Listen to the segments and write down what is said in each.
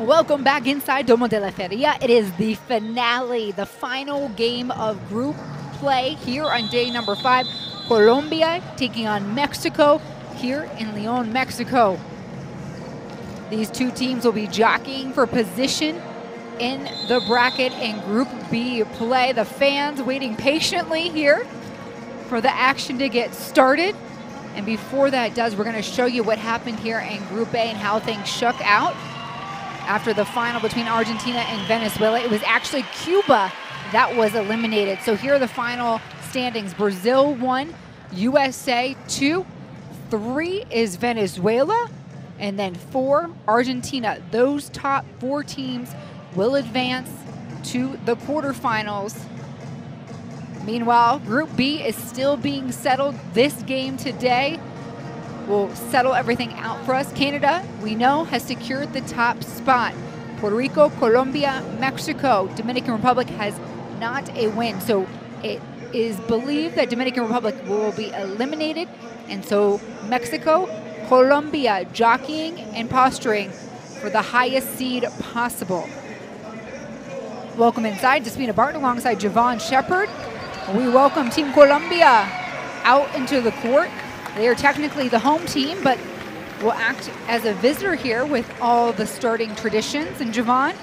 Welcome back inside Domo de la Feria. It is the finale, the final game of group play here on day number five. Colombia taking on Mexico here in Leon, Mexico. These two teams will be jockeying for position in the bracket in Group B play. The fans waiting patiently here for the action to get started. And before that does, we're going to show you what happened here in Group A and how things shook out after the final between Argentina and Venezuela. It was actually Cuba that was eliminated. So here are the final standings. Brazil one, USA two, three is Venezuela, and then four, Argentina. Those top four teams will advance to the quarterfinals. Meanwhile, Group B is still being settled. This game today will settle everything out for us. Canada, we know, has secured the top spot. Puerto Rico, Colombia, Mexico, Dominican Republic has not a win. So it is believed that Dominican Republic will be eliminated. And so Mexico, Colombia jockeying and posturing for the highest seed possible. Welcome inside, Despina Barton alongside Javon Shepard. We welcome Team Colombia out into the court. They are technically the home team, but will act as a visitor here with all the starting traditions. And Javon,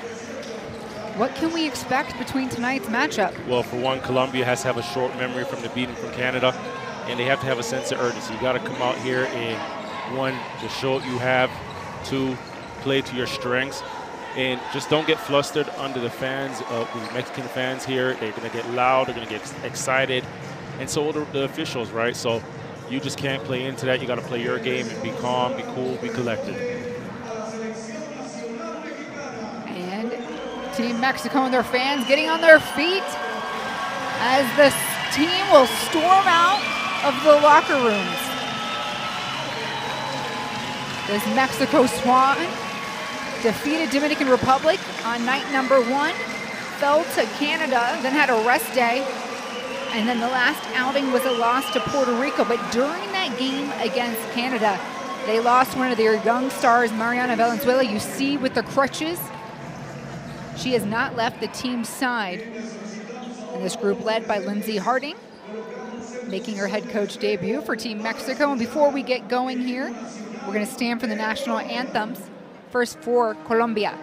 what can we expect between tonight's matchup? Well, for one, Colombia has to have a short memory from the beating from Canada, and they have to have a sense of urgency. You got to come out here and, one, to show you have, two, play to your strengths, and just don't get flustered under the fans, uh, the Mexican fans here. They're going to get loud, they're going to get excited, and so will the, the officials, right? So you just can't play into that. You got to play your game and be calm, be cool, be collected. And Team Mexico and their fans getting on their feet as the team will storm out of the locker rooms. This Mexico Swan defeated Dominican Republic on night number one, fell to Canada, then had a rest day, and then the last outing was a loss to Puerto Rico. But during that game against Canada, they lost one of their young stars, Mariana Valenzuela. You see with the crutches, she has not left the team's side. And this group led by Lindsey Harding, making her head coach debut for Team Mexico. And before we get going here, we're going to stand for the national anthems. First for Colombia.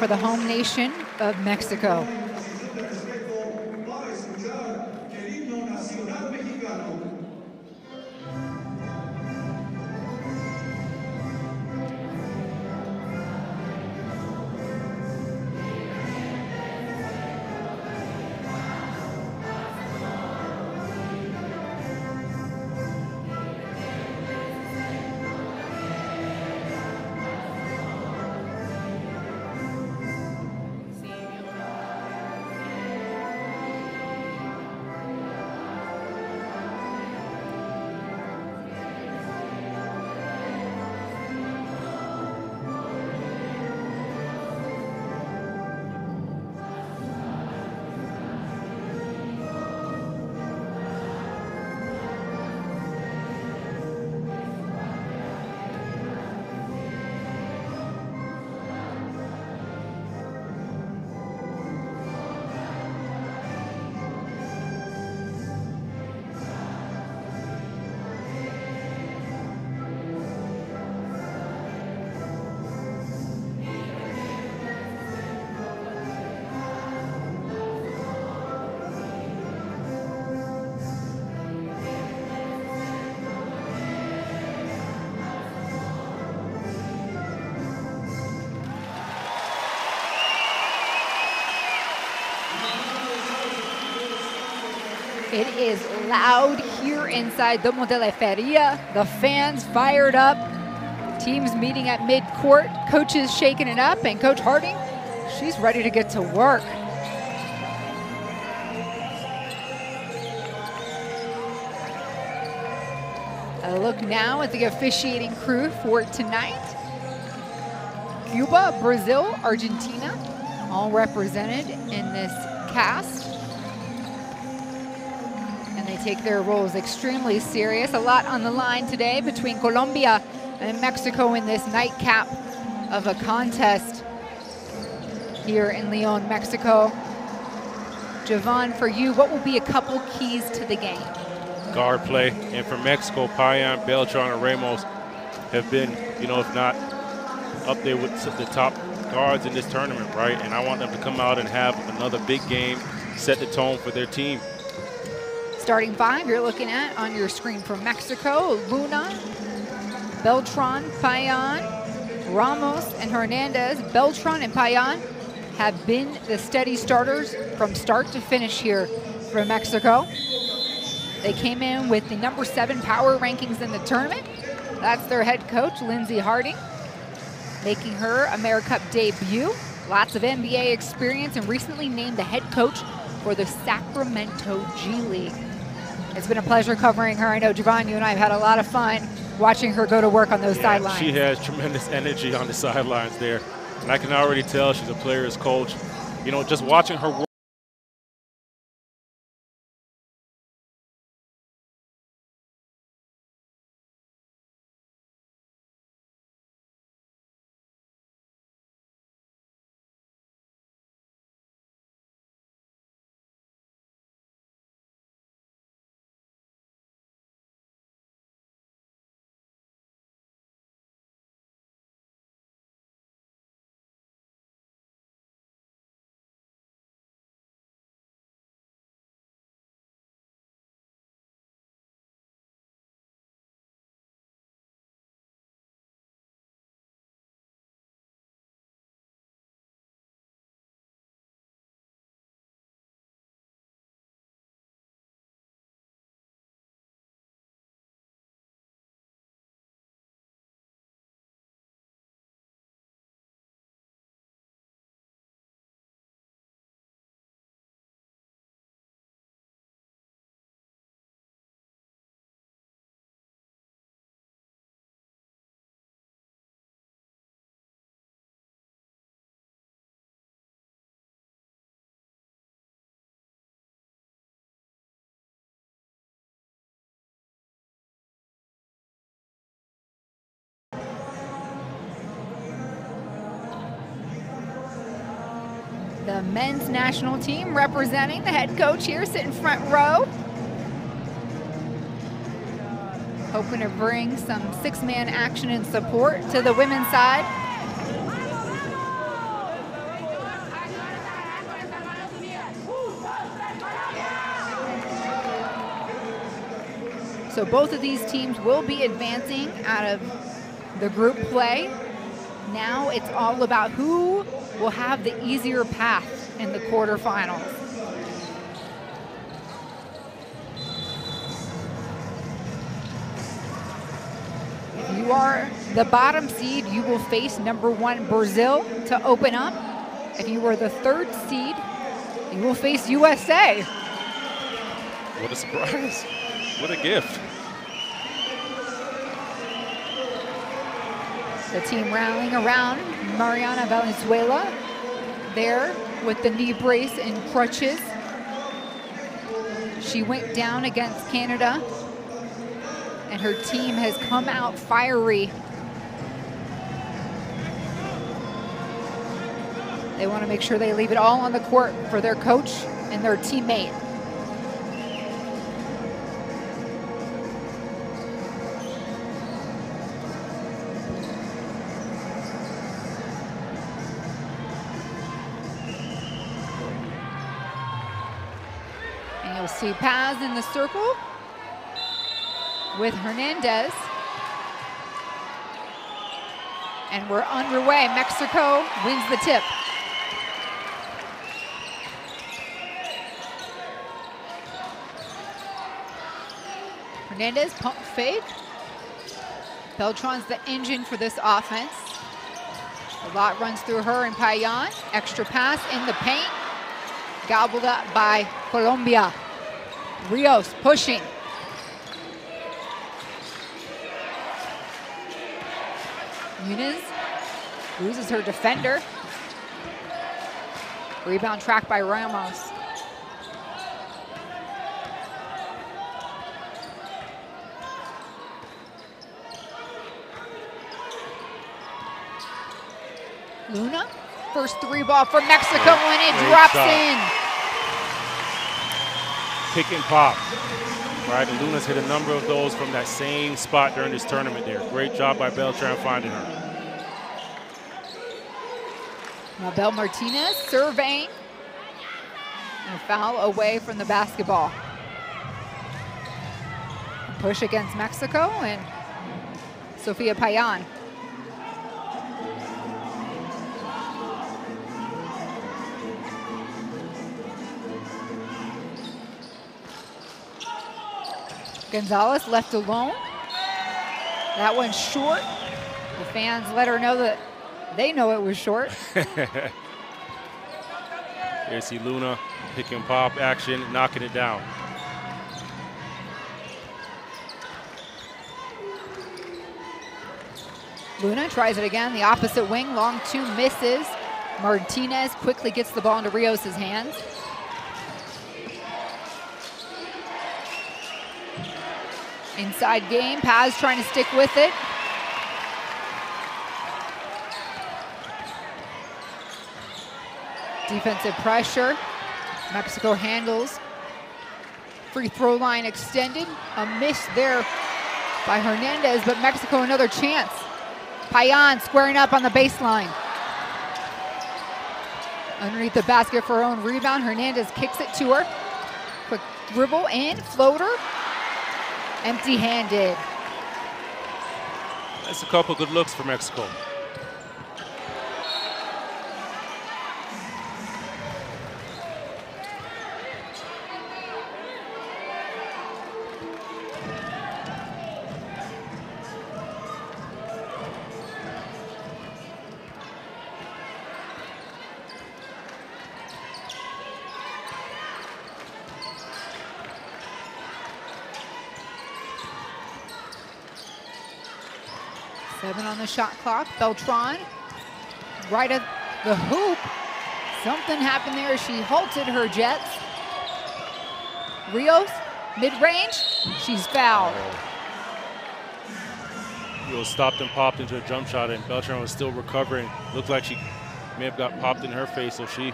For the home nation of Mexico. Inside Domo de la Feria. The fans fired up. Teams meeting at mid-court. Coaches shaking it up. And Coach Harding, she's ready to get to work. A look now at the officiating crew for tonight. Cuba, Brazil, Argentina, all represented in this cast take their roles extremely serious. A lot on the line today between Colombia and Mexico in this nightcap of a contest here in Leon, Mexico. Javon, for you, what will be a couple keys to the game? Guard play. And for Mexico, Payan, Beltran, and Ramos have been, you know, if not up there with the top guards in this tournament, right? And I want them to come out and have another big game, set the tone for their team starting five you're looking at on your screen from Mexico, Luna, Beltran, Payan, Ramos, and Hernandez. Beltran and Payan have been the steady starters from start to finish here for Mexico. They came in with the number seven power rankings in the tournament. That's their head coach, Lindsey Harding, making her AmeriCup debut. Lots of NBA experience and recently named the head coach for the Sacramento G League. It's been a pleasure covering her. I know, Javon, you and I have had a lot of fun watching her go to work on those yeah, sidelines. She has tremendous energy on the sidelines there. And I can already tell she's a player's coach. You know, just watching her work the men's national team representing the head coach here sitting front row. Hoping to bring some six-man action and support to the women's side. So both of these teams will be advancing out of the group play. Now it's all about who will have the easier path in the quarterfinals. If you are the bottom seed, you will face number one Brazil to open up. If you are the third seed, you will face USA. What a surprise. What a gift. The team rallying around Mariana Valenzuela there with the knee brace and crutches. She went down against Canada and her team has come out fiery. They want to make sure they leave it all on the court for their coach and their teammate. See Paz in the circle with Hernandez. And we're underway. Mexico wins the tip. Hernandez, pump fake. Beltran's the engine for this offense. A lot runs through her and Payan. Extra pass in the paint. Gobbled up by Colombia. Rios pushing. Muniz loses her defender. Rebound tracked by Ramos. Luna, first three ball for Mexico and it drops shot. in. Pick and pop. Right, and Luna's hit a number of those from that same spot during this tournament there. Great job by Beltran finding her. Now Bel Martinez surveying. And foul away from the basketball. Push against Mexico and Sofia Payan. Gonzalez left alone. That one's short. The fans let her know that they know it was short. Here's see Luna pick and pop action, knocking it down. Luna tries it again, the opposite wing, long two misses. Martinez quickly gets the ball into Rios' hands. Inside game, Paz trying to stick with it. Defensive pressure. Mexico handles. Free throw line extended. A miss there by Hernandez, but Mexico another chance. Payan squaring up on the baseline. Underneath the basket for her own rebound. Hernandez kicks it to her. Quick dribble and floater empty-handed. That's a couple good looks for Mexico. The shot clock. Beltran right at the hoop. Something happened there. She halted her jets. Rios, mid-range. She's fouled. Rios stopped and popped into a jump shot, and Beltran was still recovering. Looked like she may have got popped in her face, so she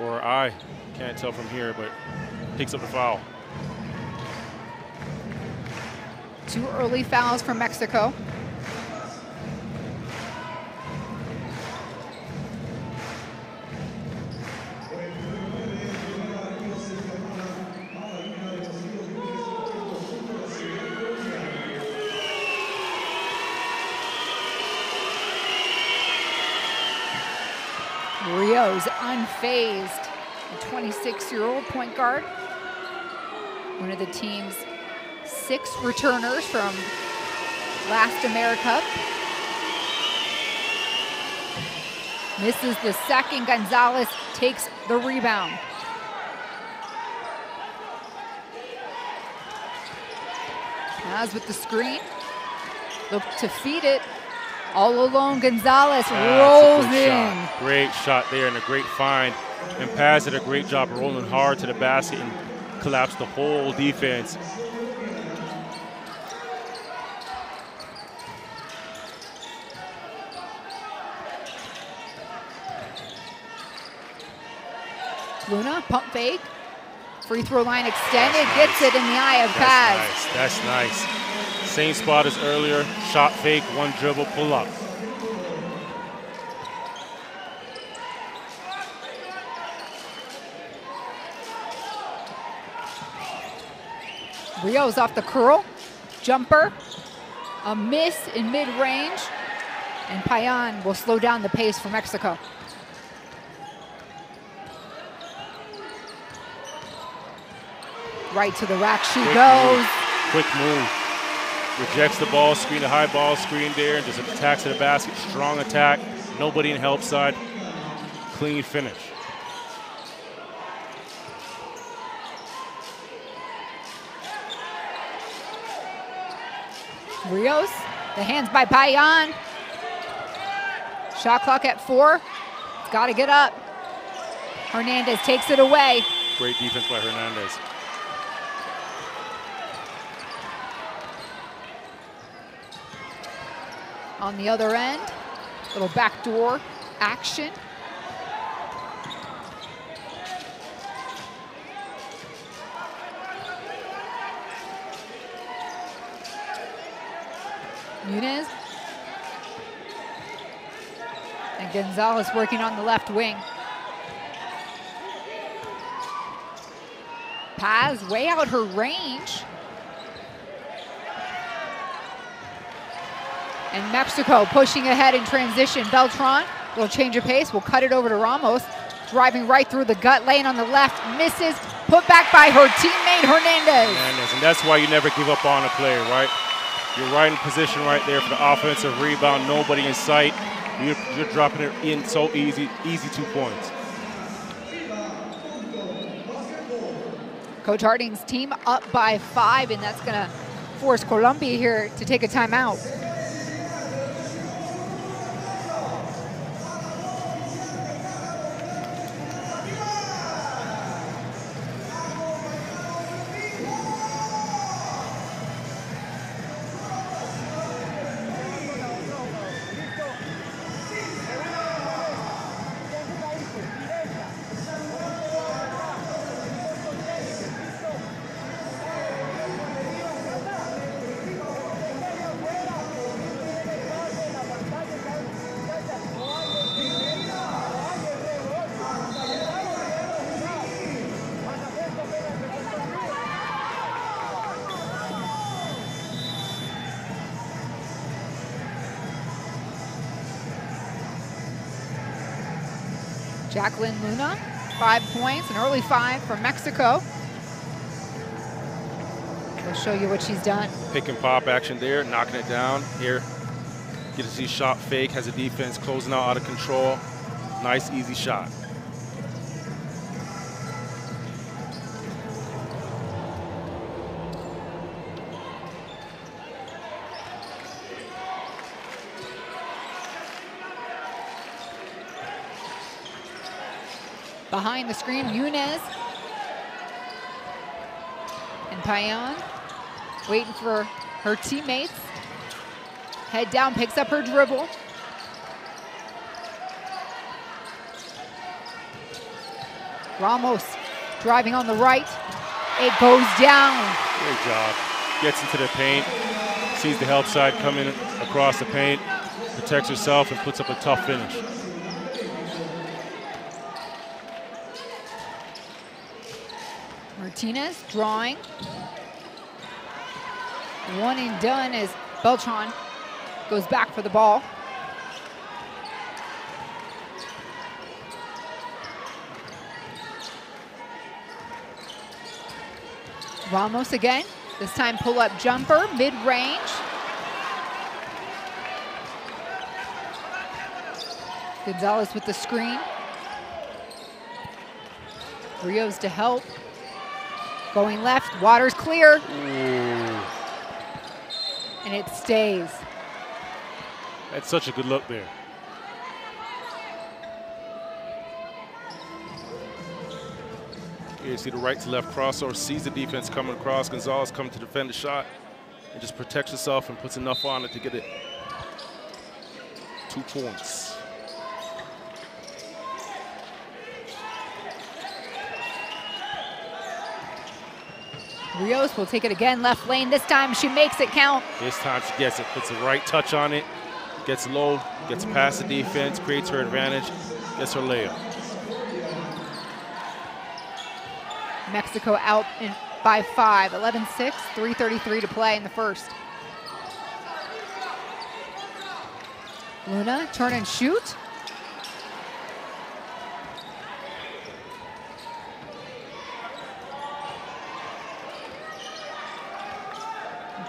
or I can't tell from here, but picks up the foul. Two early fouls from Mexico. Rios unfazed. The 26-year-old point guard. One of the team's six returners from last AmeriCup. Misses the second. Gonzalez takes the rebound. As with the screen. Look to feed it. All alone, Gonzalez rolls in. Shot. Great shot there and a great find. And Paz did a great job rolling hard to the basket and collapsed the whole defense. Luna, pump fake. Free throw line extended, gets it in the eye of Paz. Nice. That's nice. Same spot as earlier. Shot fake, one dribble, pull up. Rios off the curl. Jumper. A miss in mid-range. And Payan will slow down the pace for Mexico. Right to the rack she goes. quick move. Rejects the ball screen, the high ball screen there, and just attacks to the basket. Strong attack. Nobody in help side. Clean finish. Rios, the hands by Payan. Shot clock at four. Got to get up. Hernandez takes it away. Great defense by Hernandez. On the other end, little backdoor action. Nunez. And Gonzalez working on the left wing. Paz way out her range. And Mexico pushing ahead in transition. Beltran will change of pace. Will cut it over to Ramos. Driving right through the gut lane on the left. Misses. Put back by her teammate Hernandez. Hernandez. And that's why you never give up on a player, right? You're right in position right there for the offensive rebound. Nobody in sight. You're, you're dropping it in so easy. Easy two points. Coach Harding's team up by five, and that's going to force Colombia here to take a timeout. Jacqueline Luna, five points, an early five from Mexico. We'll show you what she's done. Pick and pop action there, knocking it down. Here, get to see shot fake, has a defense closing out out of control. Nice, easy shot. Behind the screen, Yunez. And Payan waiting for her teammates. Head down, picks up her dribble. Ramos driving on the right. It goes down. Great job. Gets into the paint, sees the help side coming across the paint, protects herself, and puts up a tough finish. Martinez drawing. One and done as Beltran goes back for the ball. Ramos again. This time pull up jumper, mid-range. Gonzalez with the screen. Rios to help. Going left, water's clear. Ooh. And it stays. That's such a good look there. Here you see the right to left crossover, sees the defense coming across. Gonzalez coming to defend the shot and just protects herself and puts enough on it to get it two points. Rios will take it again, left lane. This time she makes it count. This time she gets it, puts the right touch on it, gets low, gets past the defense, creates her advantage, gets her layup. Mexico out in, by five, 11-6, 3.33 to play in the first. Luna, turn and shoot.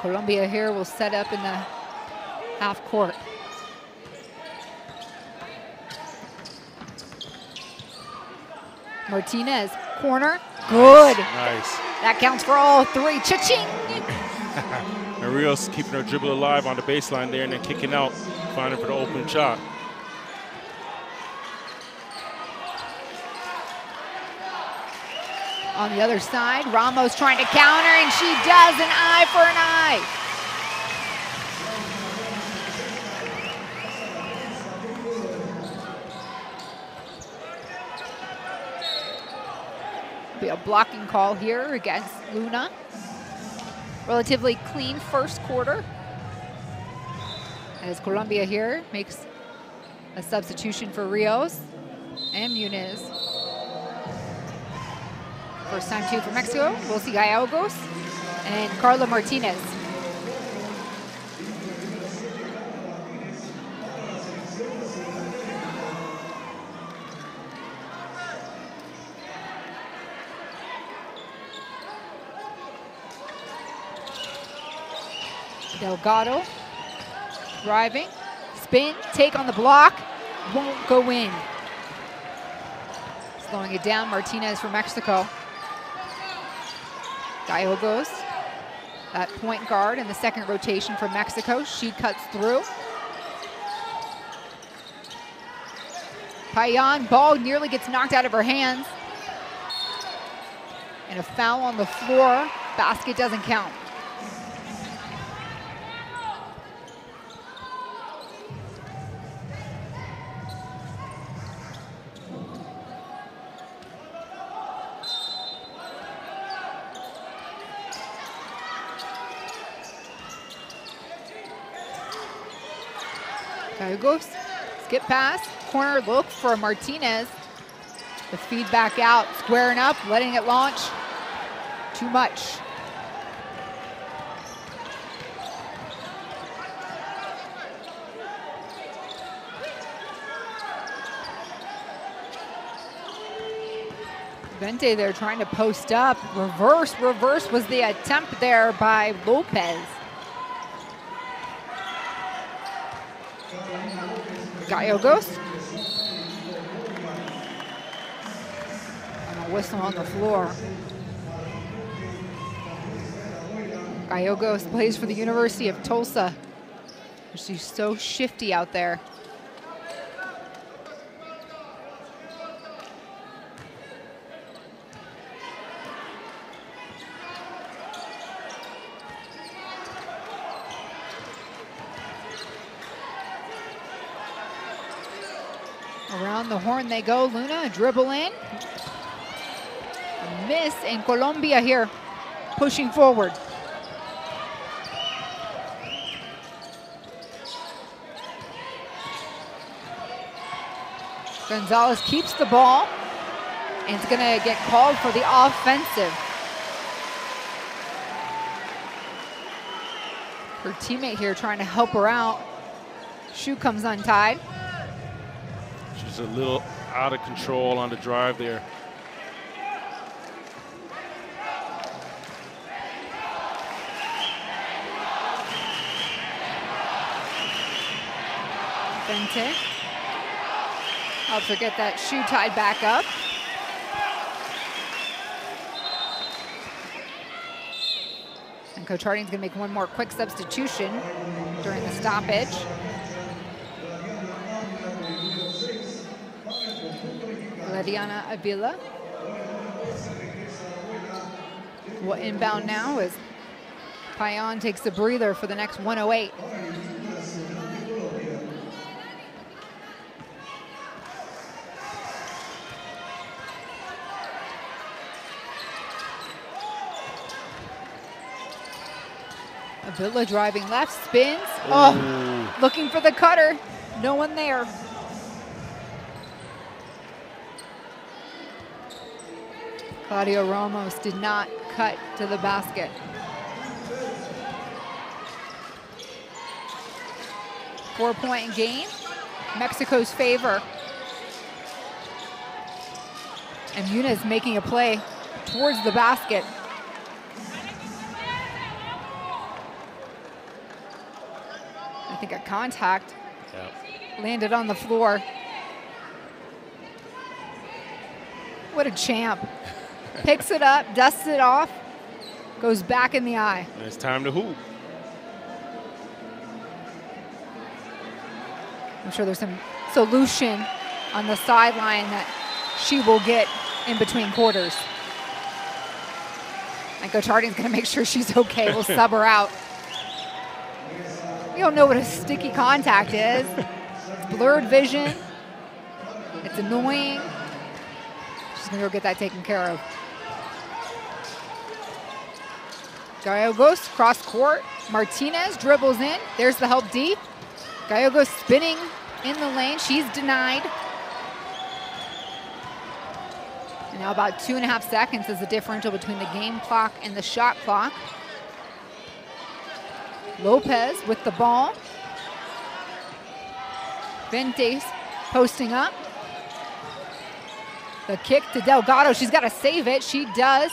Colombia here will set up in the half court. Martinez, corner, good. Nice. That counts for all three. Cha-ching! Rios keeping her dribble alive on the baseline there and then kicking out, finding for the open shot. On the other side, Ramos trying to counter, and she does an eye for an eye. Be a blocking call here against Luna. Relatively clean first quarter. As Colombia here makes a substitution for Rios and Muniz. First time too for Mexico. We'll see Gallegos and Carla Martinez. Delgado driving, spin, take on the block, won't go in. Slowing it down, Martinez from Mexico. Gallegos, that point guard in the second rotation for Mexico. She cuts through. Payan, ball nearly gets knocked out of her hands. And a foul on the floor. Basket doesn't count. Gallegos, skip pass, corner look for Martinez. The feedback out, squaring up, letting it launch. Too much. Vente there trying to post up. Reverse, reverse was the attempt there by Lopez. Gallegos. And a whistle on the floor. Gallegos plays for the University of Tulsa. She's so shifty out there. They go. Luna dribble in. A miss in Colombia here, pushing forward. Gonzalez keeps the ball and it's gonna get called for the offensive. Her teammate here trying to help her out. Shoe comes untied. She's a little out of control on the drive there. Vente. Helps oh, her get that shoe tied back up. And Coach Harding's gonna make one more quick substitution during the stoppage. Ladiana Avila will inbound now as Payan takes a breather for the next 108. Avila driving left, spins. Oh, Ooh. looking for the cutter. No one there. Claudia Ramos did not cut to the basket. Four point game, Mexico's favor. And Muniz making a play towards the basket. I think a contact Yeah. landed on the floor. What a champ. Picks it up, dusts it off, goes back in the eye. And it's time to hoop. I'm sure there's some solution on the sideline that she will get in between quarters. And Coach Harding's going to make sure she's okay. We'll sub her out. We don't know what a sticky contact is. It's blurred vision. It's annoying. She's going to go get that taken care of. Gallegos cross court. Martinez dribbles in. There's the help D. Gallegos spinning in the lane. She's denied. And now about two and a half seconds is the differential between the game clock and the shot clock. Lopez with the ball. Ventes posting up. The kick to Delgado. She's got to save it. She does.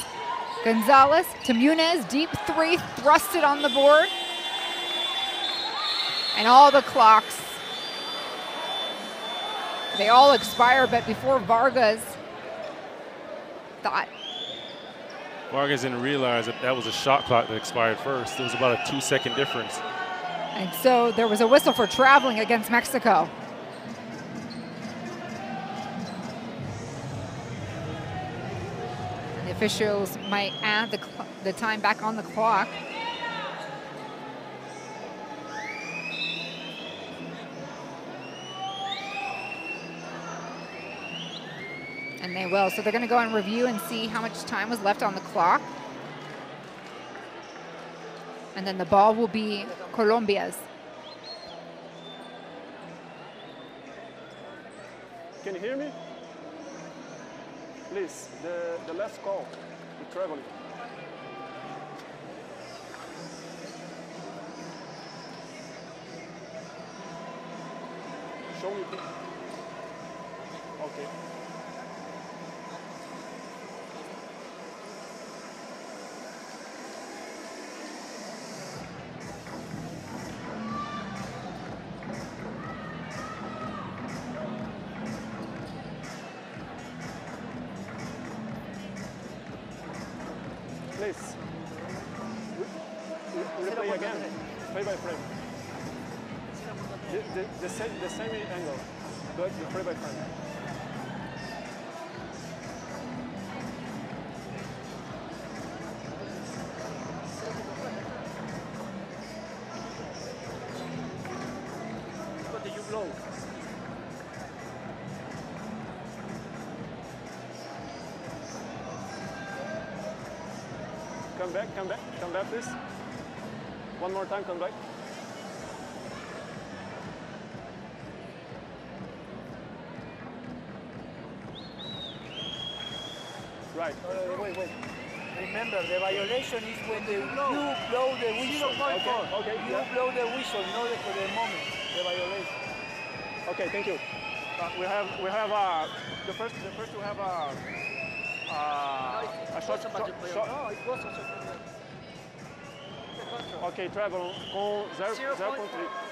Gonzalez to Muniz. Deep three. Thrusted on the board. And all the clocks. They all expire, but before Vargas thought Vargas didn't realize that that was a shot clock that expired first. It was about a two second difference. And so there was a whistle for traveling against Mexico. Officials might add the, the time back on the clock. And they will. So they're going to go and review and see how much time was left on the clock. And then the ball will be Colombia's. Can you hear me? Please, the, the last call, the traveling. Show me. Okay. Please. Re- re- replay again. Play by frame. The, the, the, same, the same angle, but frame by frame. Come back, come back, please. One more time, come back. Right. wait, wait. Remember, the violation is when the, you blow the whistle. Okay, okay, You yeah. blow the whistle, not the, for the moment, the violation. Okay, thank you. Uh, we have we have uh, the first the first to have a uh, a short, short, short No, it was also from the, the control. Ok, travel com 0.3.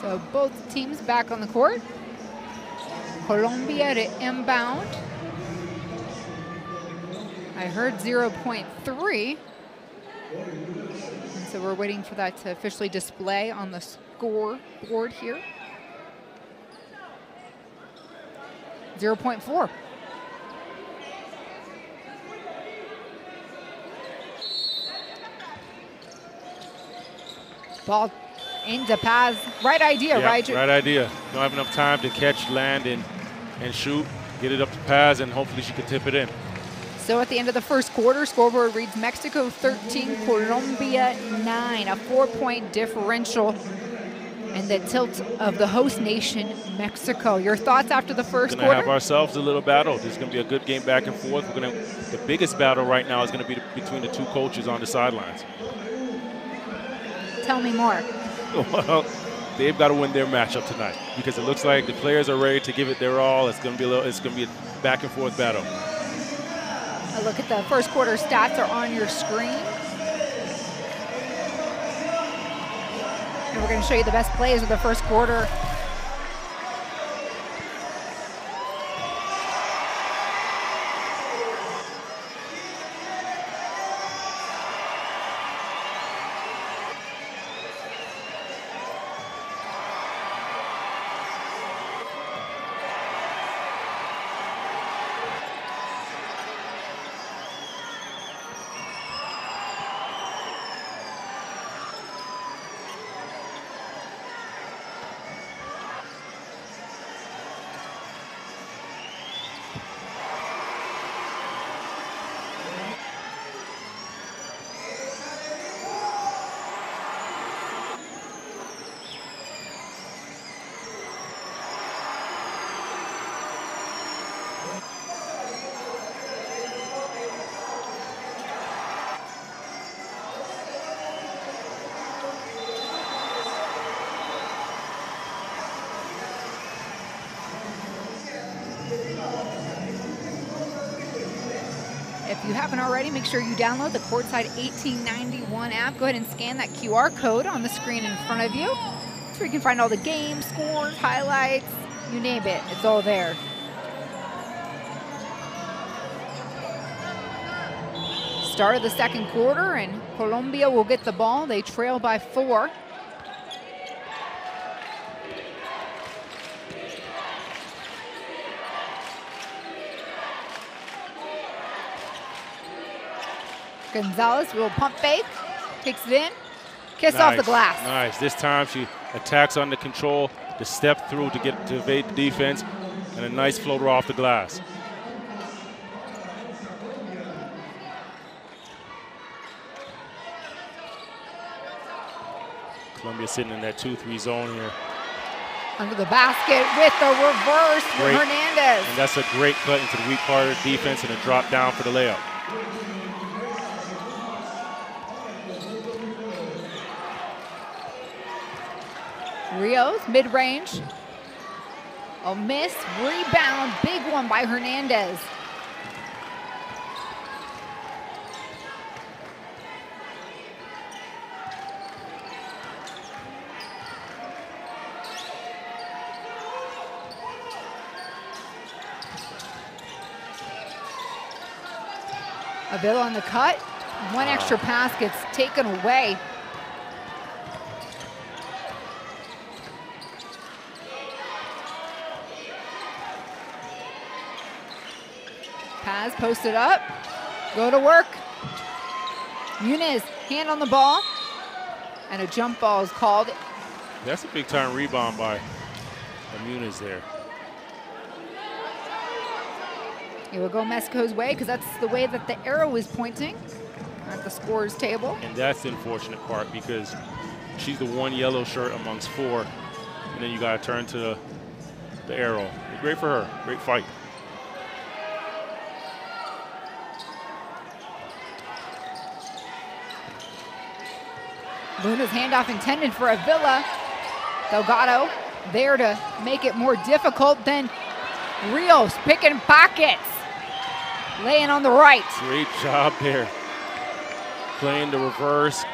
So both teams back on the court. Colombia to inbound. I heard 0.3. So we're waiting for that to officially display on the scoreboard here. 0.4. Ball into pass. Right idea, Yeah, right? right idea. Don't have enough time to catch, land, and, and shoot. Get it up to Paz, and hopefully she can tip it in. So at the end of the first quarter, scoreboard reads Mexico 13, Colombia 9, a four-point differential. And the tilt of the host nation, Mexico. Your thoughts after the 1st Gonna quarter? have ourselves a little battle. This is gonna be a good game back and forth. We're gonna. The biggest battle right now is gonna be between the two coaches on the sidelines. Tell me more. well, they've got to win their matchup tonight because it looks like the players are ready to give it their all. It's going to be a little, it's going to be a back and forth battle. A look at the first quarter stats are on your screen. And we're going to show you the best plays of the first quarter. Haven't already, make sure you download the Courtside 1891 app. Go ahead and scan that QR code on the screen in front of you. So you can find all the games, scores, highlights, you name it, it's all there. Start of the second quarter, and Colombia will get the ball. They trail by four. Gonzalez will pump fake, takes it in, kiss off the glass. Nice. This time she attacks under control to step through to get to evade the defense, and a nice floater off the glass. Colombia sitting in that 2-3 zone here. Under the basket with the reverse from Great. Hernandez. And that's a great cut into the weak part of the defense and a drop down for the layup. Rios, mid-range. A miss, rebound, big one by Hernandez. Avila on the cut. One extra pass gets taken away. Paz posted up. Go to work. Muniz, hand on the ball. And a jump ball is called. That's a big time rebound by Amunas there. It will go Mexico's way because that's the way that the arrow is pointing at the scores table. And that's the unfortunate part because she's the one yellow shirt amongst four. And then you got to turn to the arrow. Great for her. Great fight. Luna's handoff intended for Avila. Delgado there to make it more difficult than Rios picking pockets. Laying on the right. Great job there. Playing the reverse.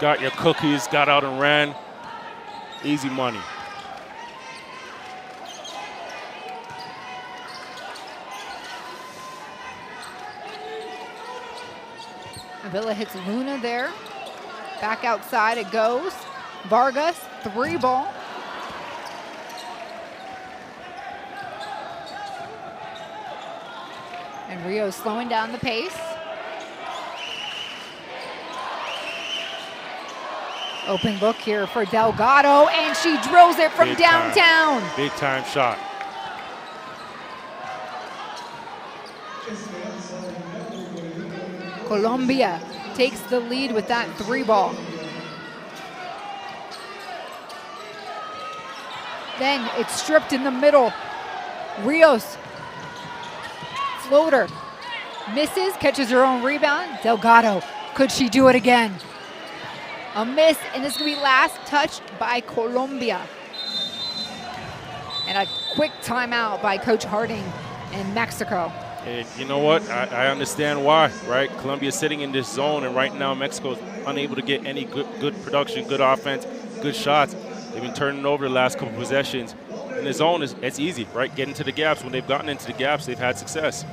Got your cookies, got out and ran. Easy money. Avila hits Luna there. Back outside it goes. Vargas, three ball. And Rio slowing down the pace. Open look here for Delgado, and she drills it from Big time. downtown. Big time shot. Colombia takes the lead with that three ball. Then it's stripped in the middle. Rios, floater, misses, catches her own rebound. Delgado, could she do it again? A miss, and this is to be last touched by Colombia. And a quick timeout by Coach Harding in Mexico. And you know what? I, I understand why, right? Colombia's sitting in this zone, and right now Mexico's unable to get any good, good production, good offense, good shots. They've been turning over the last couple possessions. In the zone, is it's easy, right? Get into the gaps. When they've gotten into the gaps, they've had success.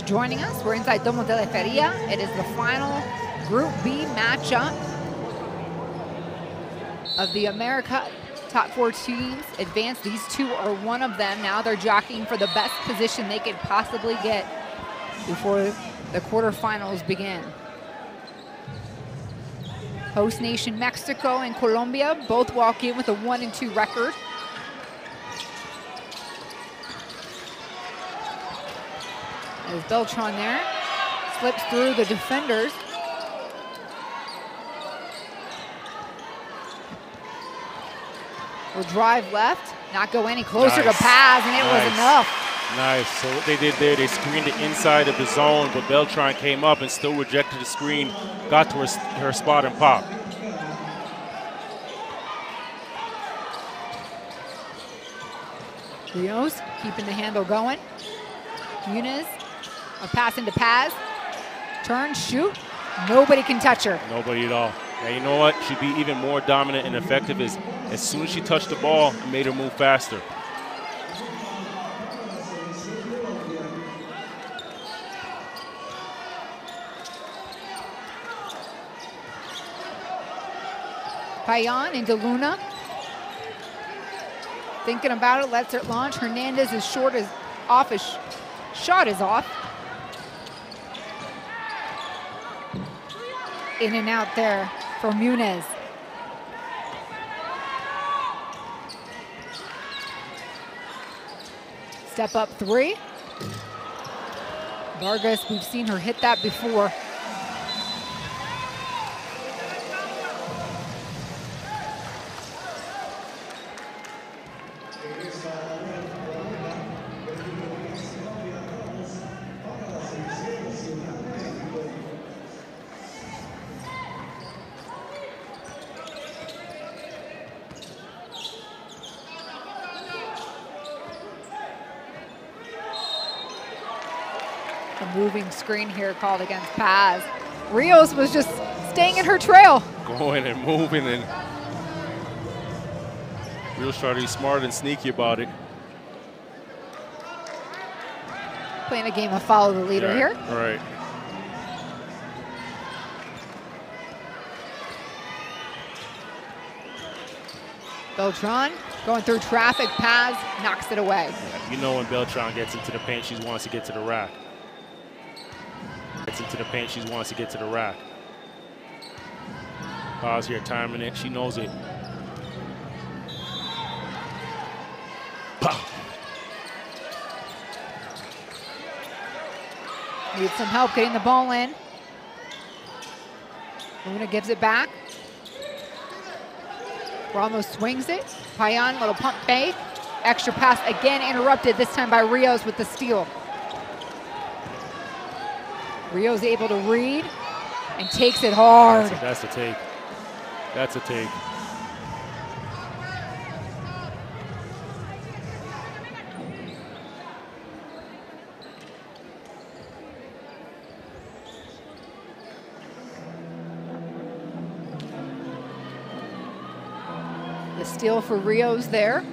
Joining us, we're inside Domo de la Feria. It is the final Group B matchup of the AmeriCup top four teams advance. These two are one of them. Now they're jockeying for the best position they could possibly get before the quarterfinals begin. Host nation Mexico and Colombia both walk in with a one and two record. Beltran there. Slips through the defenders. Will drive left, not go any closer Nice. to pass, and it was Nice. enough. Nice. So what they did there, they screened the inside of the zone, but Beltran came up and still rejected the screen, got to her, her spot and popped. Rios keeping the handle going. Muniz, a pass into Paz. Turn, shoot. Nobody can touch her. Nobody at all. You know what? She'd be even more dominant and effective as, as soon as she touched the ball, it made her move faster. Payan into Luna. Thinking about it, lets it launch. Hernandez is short as off his shot is off. In and out there for Muniz. Step up three. Vargas, we've seen her hit that before. Moving screen here called against Paz. Rios was just staying in her trail. Going and moving and real try to be smart and sneaky about it. Playing a game of follow the leader Yeah, here. Right. Beltran going through traffic. Paz knocks it away. Yeah, You know when Beltran gets into the paint, she wants to get to the rack. Into the paint, she wants to get to the rack. Pause here, timing it. She knows it. Pow. Needs some help getting the ball in. Luna gives it back. Ramos swings it. Payan, little pump fake. Extra pass again interrupted, this time by Rios with the steal. Rios able to read and takes it hard. That's a, that's a take. That's a take. The steal for Rios there.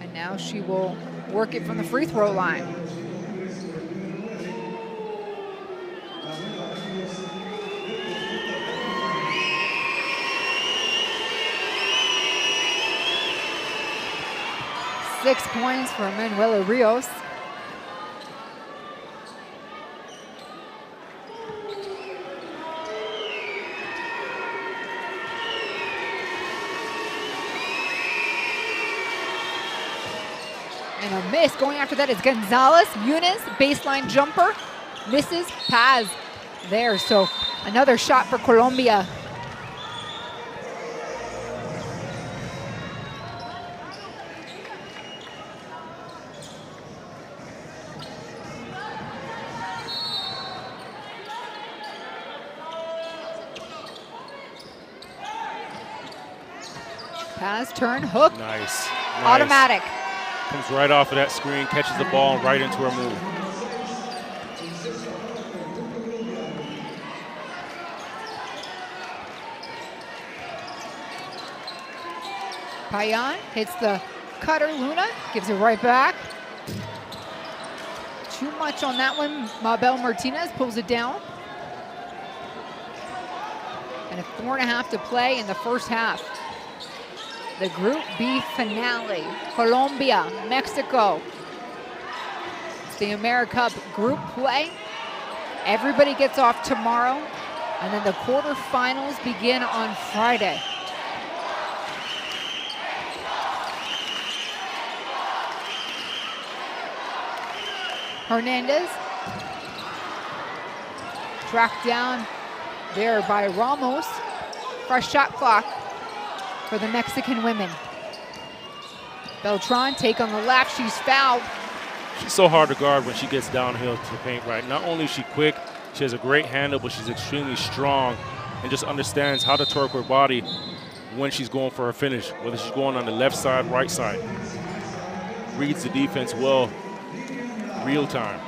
And now she will work it from the free throw line. Six points for Manuela Rios. And a miss. Going after that is Gonzalez. Muniz, baseline jumper. Misses. Paz there. So another shot for Colombia. Turn, hook, Nice. nice. automatic. Comes right off of that screen, catches the ball right into her move. Payan hits the cutter. Luna gives it right back. Too much on that one. Mabel Martinez pulls it down. And a four and a half to play in the first half. The Group B finale. Colombia, Mexico. It's the AmeriCup group play. Everybody gets off tomorrow. And then the quarterfinals begin on Friday. Hernandez. Tracked down there by Ramos. Fresh shot clock for the Mexican women. Beltran take on the left. She's fouled. She's so hard to guard when she gets downhill to the paint right. Not only is she quick, she has a great handle, but she's extremely strong and just understands how to torque her body when she's going for her finish, whether she's going on the left side, right side. Reads the defense well, real time.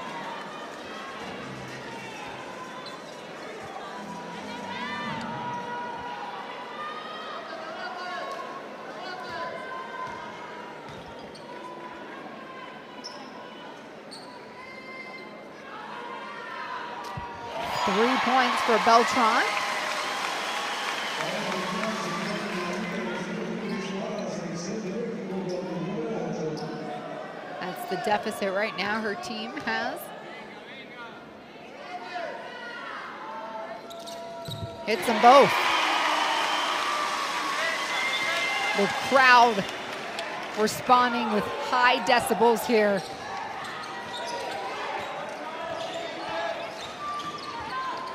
Three points for Beltran. That's the deficit right now her team has. Hits them both. The crowd responding with high decibels here.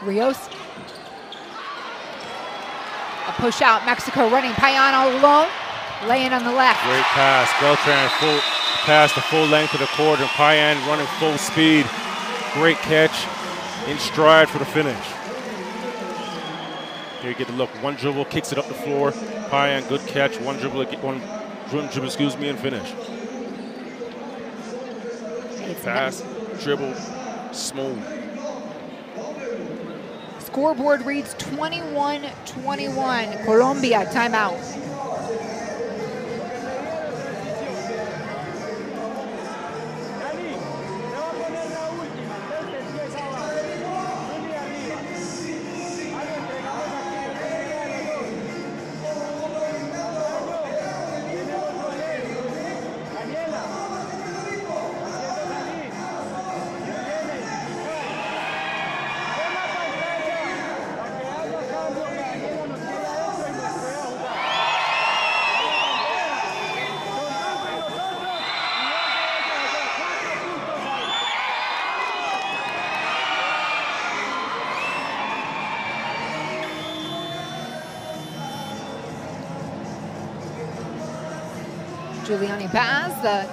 Rios. A push out, Mexico running, Payan all alone, laying on the left. Great pass. Beltran full pass the full length of the court, and Payan running full speed. Great catch in stride for the finish. Here you get the look. One dribble, kicks it up the floor. Payan, good catch. One dribble, one dribble, excuse me, and finish. It's Pass, dribble, smooth. Scoreboard reads 21-21. Colombia timeout.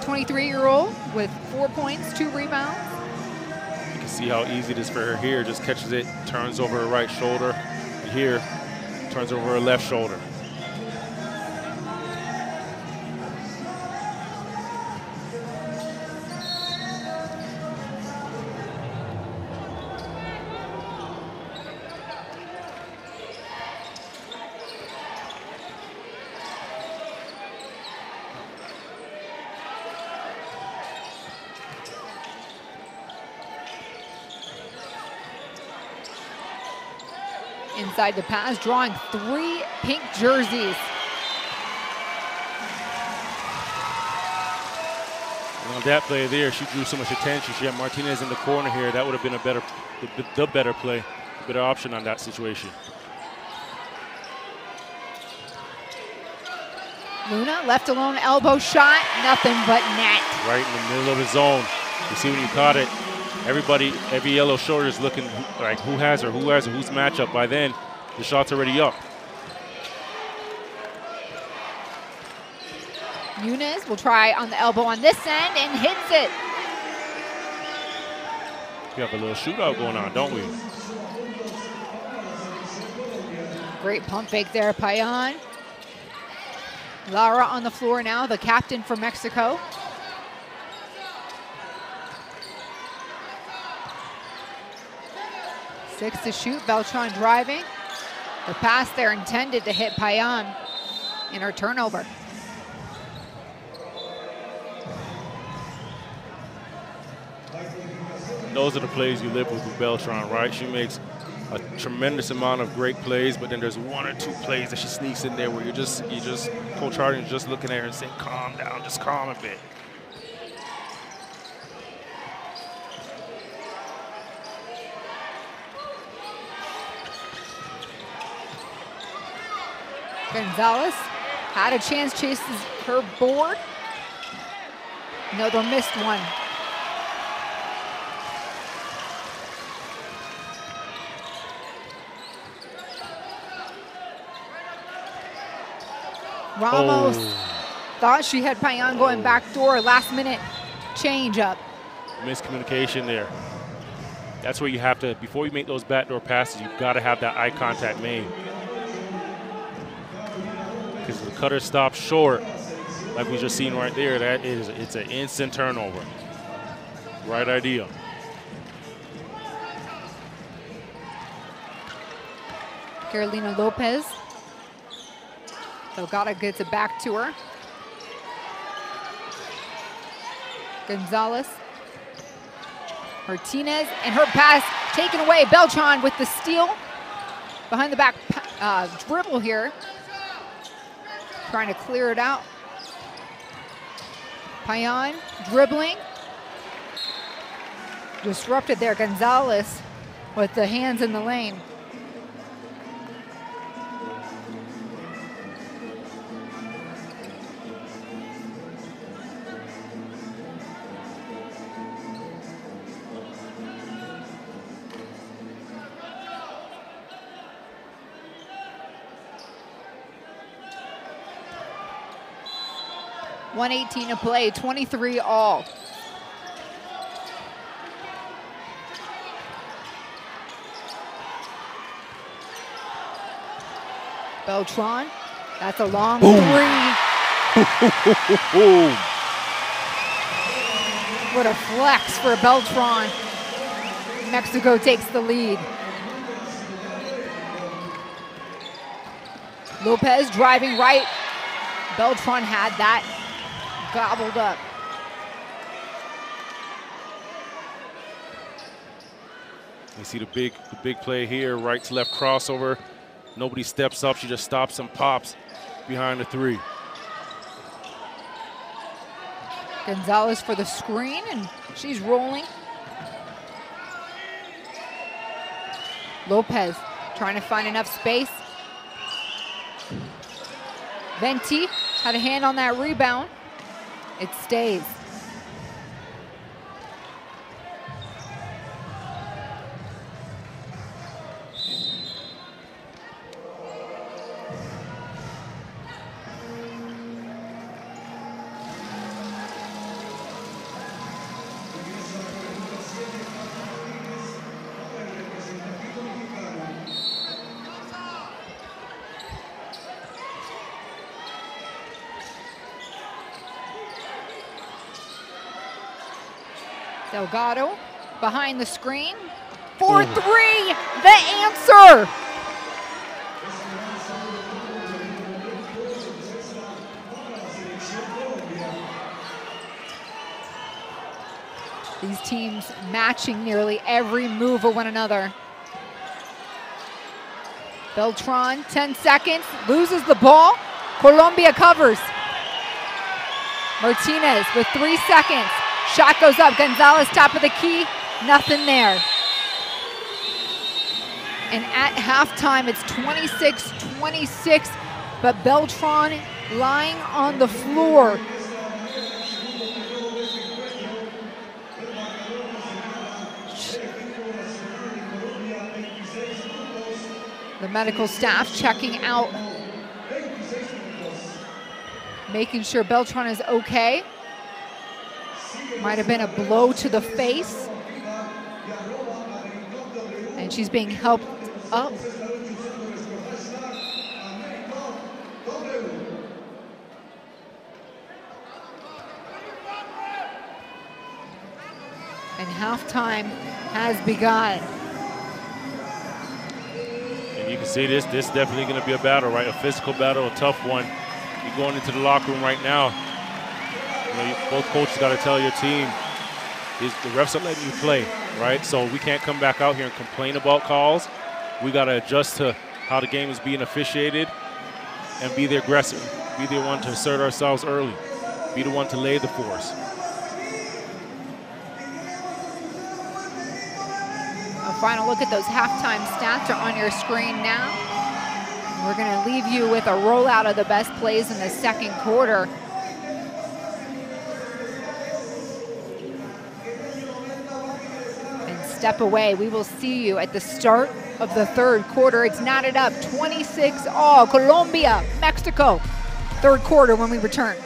23-year-old with four points, two rebounds. You can see how easy it is for her here. Just catches it, turns over her right shoulder. Here, turns over her left shoulder. Inside the pass, drawing three pink jerseys. And on that play there, she drew so much attention. She had Martinez in the corner here. That would have been a better, the, the better play, the better option on that situation. Luna left alone, elbow shot, nothing but net. Right in the middle of the zone. You see when you caught it, everybody, every yellow shoulder is looking like who has her, who has her, who's matchup. By then, the shot's already up. Nunes will try on the elbow on this end and hits it. We have a little shootout going on, don't we? Great pump fake there, Payan. Lara on the floor now, the captain for Mexico. Six to shoot, Beltran driving. The pass there intended to hit Payan in her turnover. Those are the plays you live with with Beltran, right? She makes a tremendous amount of great plays, but then there's one or two plays that she sneaks in there where you're just, you just, Coach Harding's just looking at her and saying, calm down, just calm a bit. Gonzalez had a chance, chases her board. Another missed one. Ramos Oh. thought she had Payan going back oh. door, last minute change up. Miscommunication there. That's where you have to, before you make those backdoor passes, you've got to have that eye contact made. Because the cutter stops short, like we just seen right there, that is, it's an instant turnover. Right idea. Carolina Lopez. Delgado gets it back to her. Gonzalez. Martinez and her pass taken away. Beltran with the steal. Behind the back uh, dribble here. Trying to clear it out. Payan dribbling. Disrupted there. Gonzalez with the hands in the lane. One eighteen to play, 23 all. Beltran, that's a long three. What a flex for Beltran. Mexico takes the lead. Lopez driving right. Beltran had that gobbled up. You see the big, the big play here, right to left crossover. Nobody steps up. She just stops and pops behind the three. Gonzalez for the screen, and she's rolling. Lopez trying to find enough space. Venti had a hand on that rebound. It stays. Delgado behind the screen. 4 3, the answer. These teams matching nearly every move of one another. Beltran, 10 seconds, loses the ball. Colombia covers. Martinez with three seconds. Shot goes up. Gonzalez, top of the key. Nothing there. And at halftime, it's 26 26, but Beltran lying on the floor. The medical staff checking out, making sure Beltran is okay. Might have been a blow to the face. And she's being helped up. And halftime has begun. And you can see this. This is definitely going to be a battle, right? A physical battle, a tough one. You're going into the locker room right now. Know, both coaches got to tell your team, is the refs are letting you play, right? So we can't come back out here and complain about calls. We got to adjust to how the game is being officiated and be the aggressor. Be the one to assert ourselves early. Be the one to lay the force. A final look at those halftime stats are on your screen now. We're going to leave you with a rollout of the best plays in the second quarter. And step away. We will see you at the start of the third quarter. It's knotted up 26 all. Colombia, Mexico. Third quarter when we return.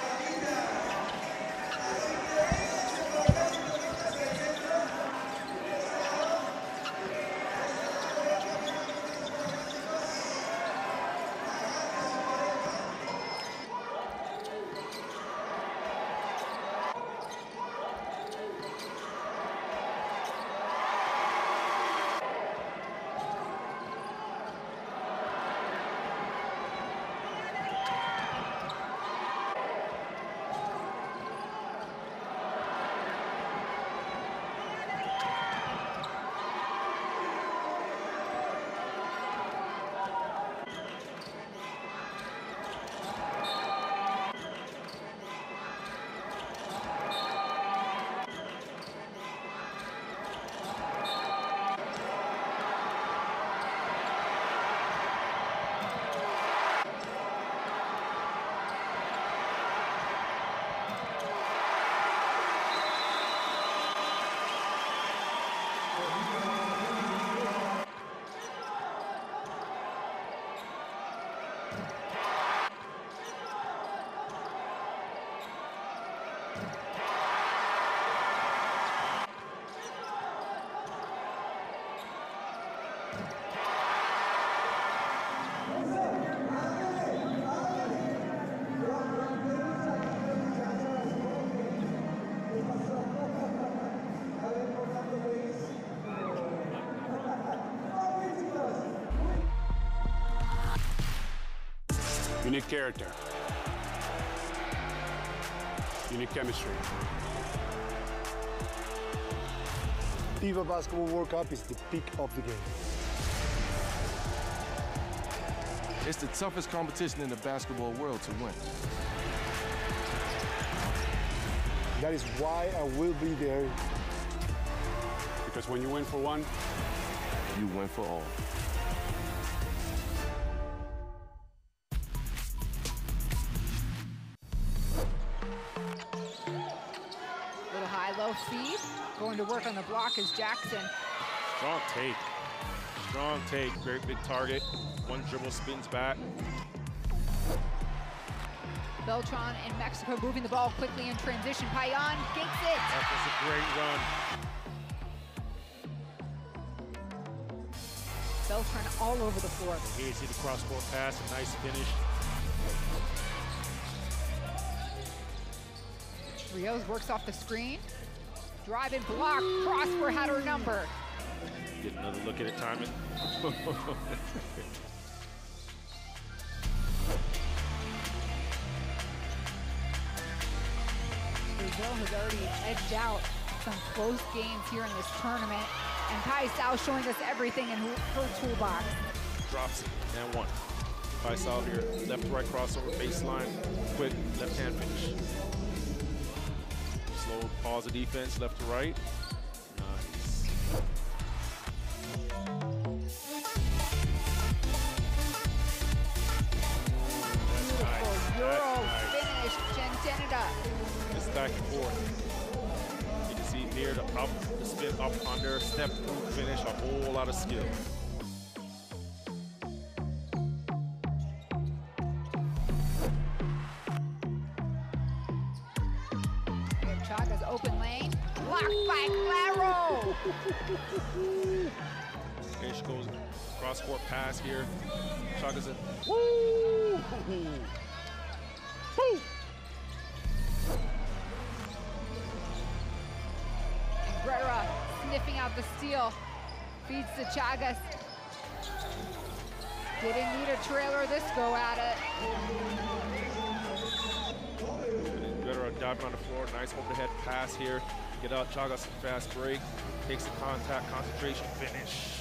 Unique character. Unique chemistry. FIBA Basketball World Cup is the peak of the game. It's the toughest competition in the basketball world to win. That is why I will be there. Because when you win for one, You win for all. Jackson. Strong take. Strong take. Very big target. One dribble spins back. Beltran in Mexico moving the ball quickly in transition. Payan gets it. That was a great run. Beltran all over the floor. Here you see the cross-court pass. A nice finish. Rios works off the screen. Drive and block. Prosper had her number. Get another look at it, timing. Brazil has already edged out some close games here in this tournament. And Kai Sao showing us everything in her toolbox. drops it, and one. Kai Faisal here, left to right crossover, baseline, quick left hand finish. Slow pause the defense, left right. It's back and forth. You can see near the up, the spin up under, step through finish, a whole lot of skill. Cross court pass here. Chagas in. And Guerra sniffing out the steal. Feeds to Chagas. Didn't need a trailer this go at it. Guerrero diving on the floor. Nice overhead pass here. Get out Chagas fast break. Takes the contact, concentration, finish.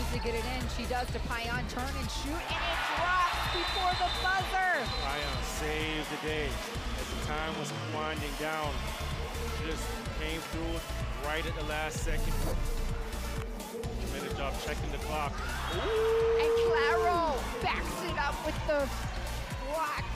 Needs to get it in. She does to Payan. Turn and shoot. And it drops before the buzzer. Ryan saved the day. As the time was winding down, just came through right at the last second. Tremendous job checking the clock. And Claro backs it up with the block.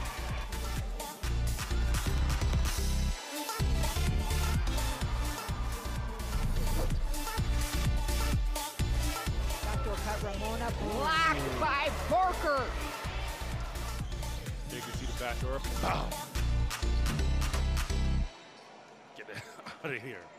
Door. Bow. Get out of here.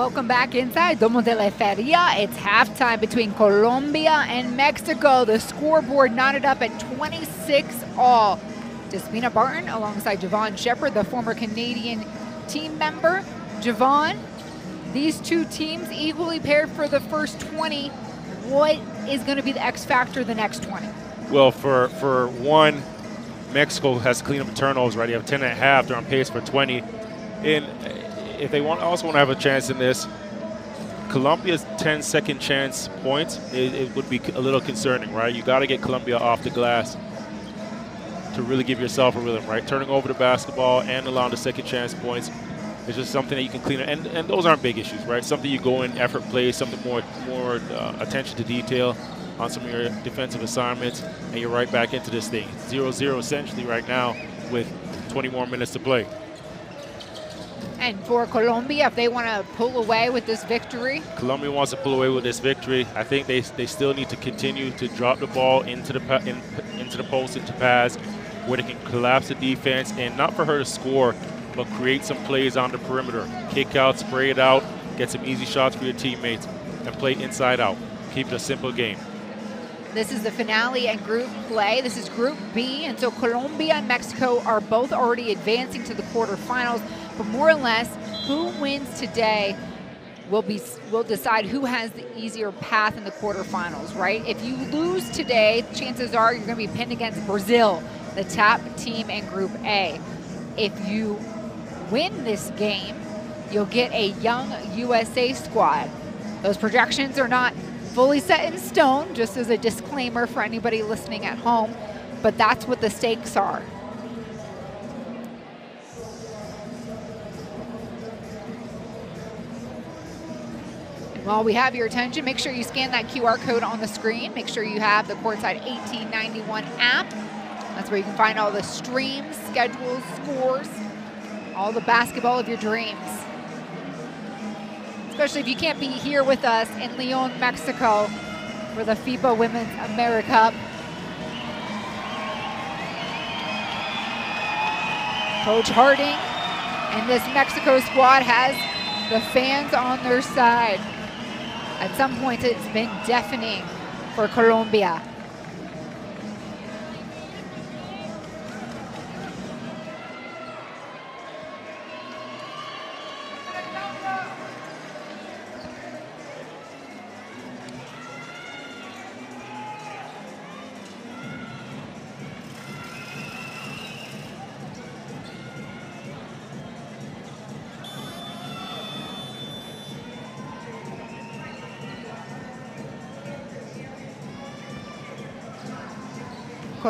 Welcome back inside Domo de la Feria. It's halftime between Colombia and Mexico. The scoreboard knotted up at 26 all. Despina Barton alongside Jevohn Shepherd, the former Canadian team member. Jevohn, these two teams equally paired for the first 20. What is going to be the X factor the next 20? Well, for, for one, Mexico has cleaned up turnovers, right? They have 10 and a half. They're on pace for 20. And if they want, also want to have a chance in this, Colombia's 10 second chance points, it, it would be a little concerning, right? You got to get Colombia off the glass to really give yourself a rhythm, right? Turning over the basketball and allowing the second chance points is just something that you can clean up. And, and those aren't big issues, right? Something you go in effort plays, something more, more uh, attention to detail on some of your defensive assignments, and you're right back into this thing. 0-0 essentially right now with 20 more minutes to play. And for Colombia, if they want to pull away with this victory, Colombia wants to pull away with this victory. I think they, they still need to continue to drop the ball into the in, into the post into pass, where they can collapse the defense and not for her to score, but create some plays on the perimeter. Kick out, spray it out, get some easy shots for your teammates, and play inside out. Keep it a simple game. This is the finale and group play. This is Group B, and so Colombia and Mexico are both already advancing to the quarterfinals. But more or less, who wins today will be will decide who has the easier path in the quarterfinals, right? If you lose today, chances are you're going to be pinned against Brazil, the top team in Group A. If you win this game, you'll get a young USA squad. Those projections are not fully set in stone, just as a disclaimer for anybody listening at home, but that's what the stakes are. While we have your attention, make sure you scan that QR code on the screen. Make sure you have the Courtside 1891 app. That's where you can find all the streams, schedules, scores, all the basketball of your dreams especially if you can't be here with us in Leon, Mexico for the FIBA Women's AmeriCup. Coach Harding and this Mexico squad has the fans on their side. At some point, it's been deafening for Colombia.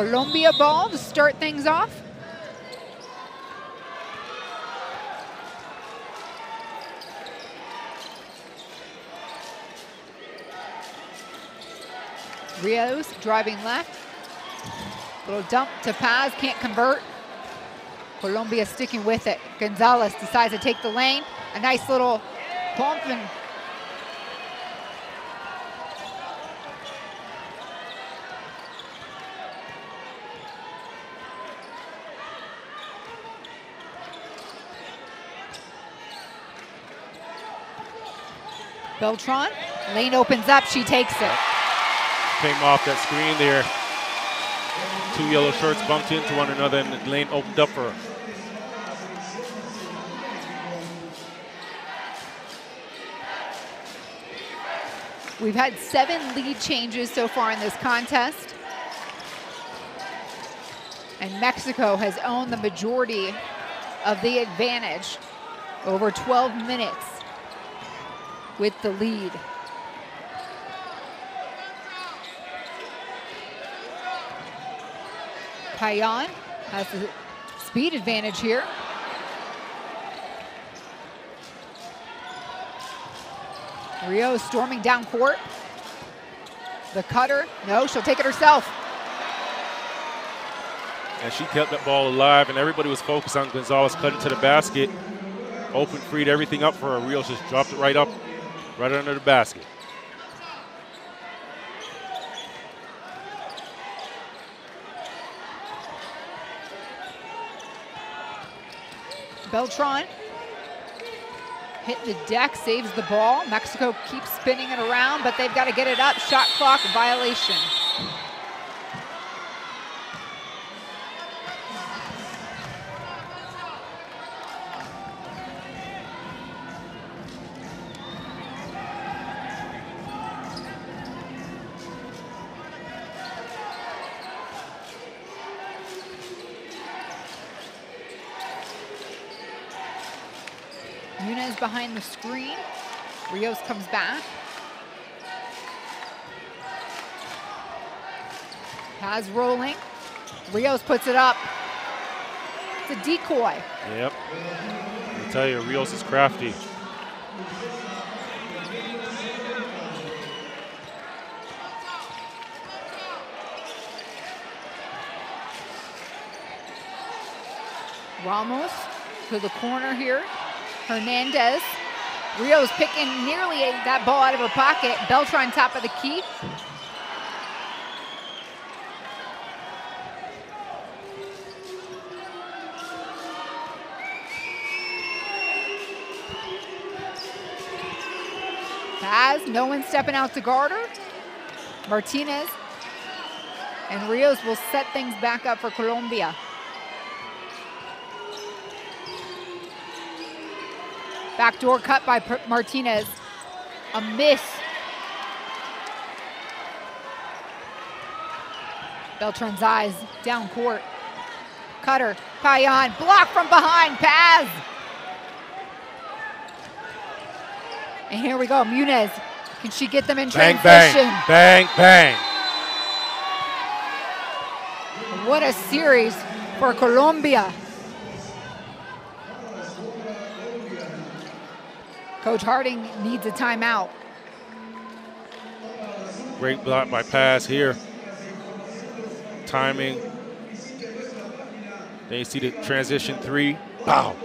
Colombia ball to start things off. Rios driving left. Little dump to Paz, can't convert. Colombia sticking with it. Gonzalez decides to take the lane. A nice little pump and Beltran, lane opens up, she takes it. Came off that screen there. Two yellow shirts bumped into one another and the lane opened up for her. We've had seven lead changes so far in this contest. And Mexico has owned the majority of the advantage over 12 minutes with the lead. Payan has the speed advantage here. Rio storming down court. The cutter, no, she'll take it herself. And she kept that ball alive, and everybody was focused on Gonzalez cutting to the basket. Open, freed everything up for her. Rios just dropped it right up, right under the basket. Beltran. Hit the deck, saves the ball. Mexico keeps spinning it around, but they've got to get it up. Shot clock violation. Muniz behind the screen. Rios comes back. Has rolling. Rios puts it up. It's a decoy. Yep. I tell you, Rios is crafty. Ramos to the corner here. Hernandez. Rios picking nearly that ball out of her pocket. Beltran top of the key. Paz, no one stepping out to guard her. Martinez and Rios will set things back up for Colombia. Backdoor cut by Martinez. A miss. Beltran's eyes down court. Cutter, Payan, block from behind, Paz. And here we go, Muniz. Can she get them in Bang, transition? bang, bang, bang. What a series for Colombia. Coach Harding needs a timeout. Great block by Paz here. Timing. Then you see the transition three. Bow.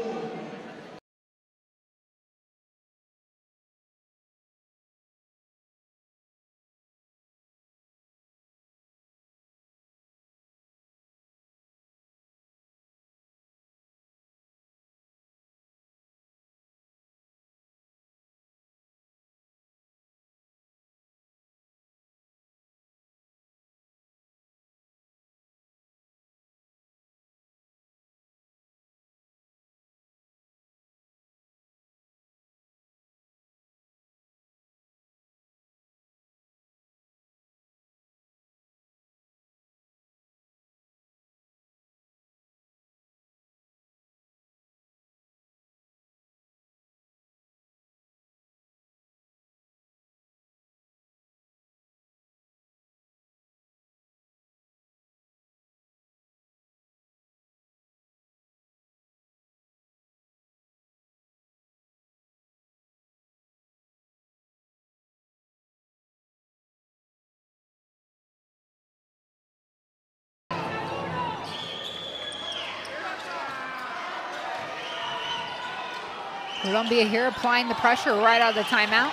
Colombia here applying the pressure right out of the timeout.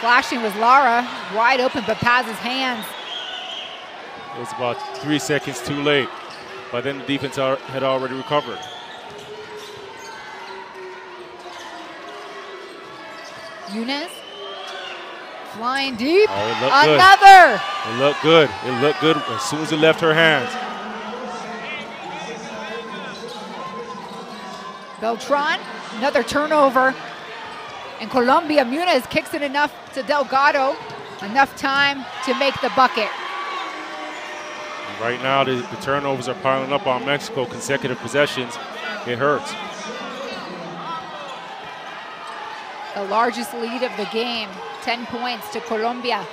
Flashing was Lara, wide open, but Paz's hands. It was about three seconds too late. But then the defense had already recovered. Muniz flying deep. Oh, it looked good. Another. It looked good. It looked good as soon as it left her hands. Beltran, another turnover. And Colombia Muniz kicks it enough to Delgado. Enough time to make the bucket. Right now, the, the turnovers are piling up on Mexico. Consecutive possessions. It hurts. The largest lead of the game, 10 points to Colombia.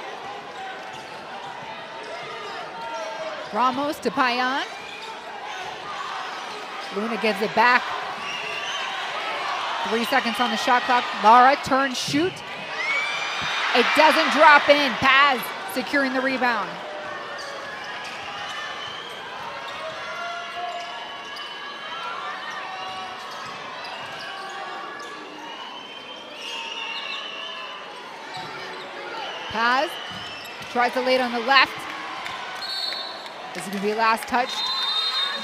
Ramos to Payan. Luna gives it back. Three seconds on the shot clock. Lara turns, shoot. It doesn't drop in. Paz securing the rebound. Paz tries to lay it on the left. This is going to be last touched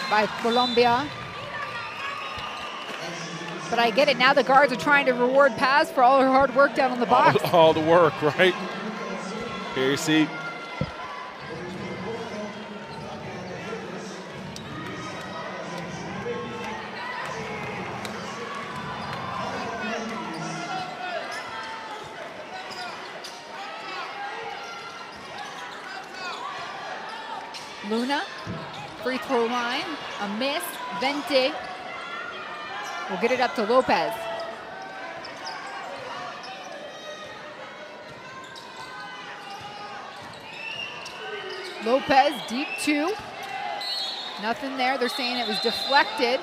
by Colombia. But I get it. Now the guards are trying to reward Paz for all her hard work down on the box. All, all the work, right? Here you see. Luna, free throw line, a miss. Vente will get it up to Lopez. Lopez, deep two. Nothing there. They're saying it was deflected.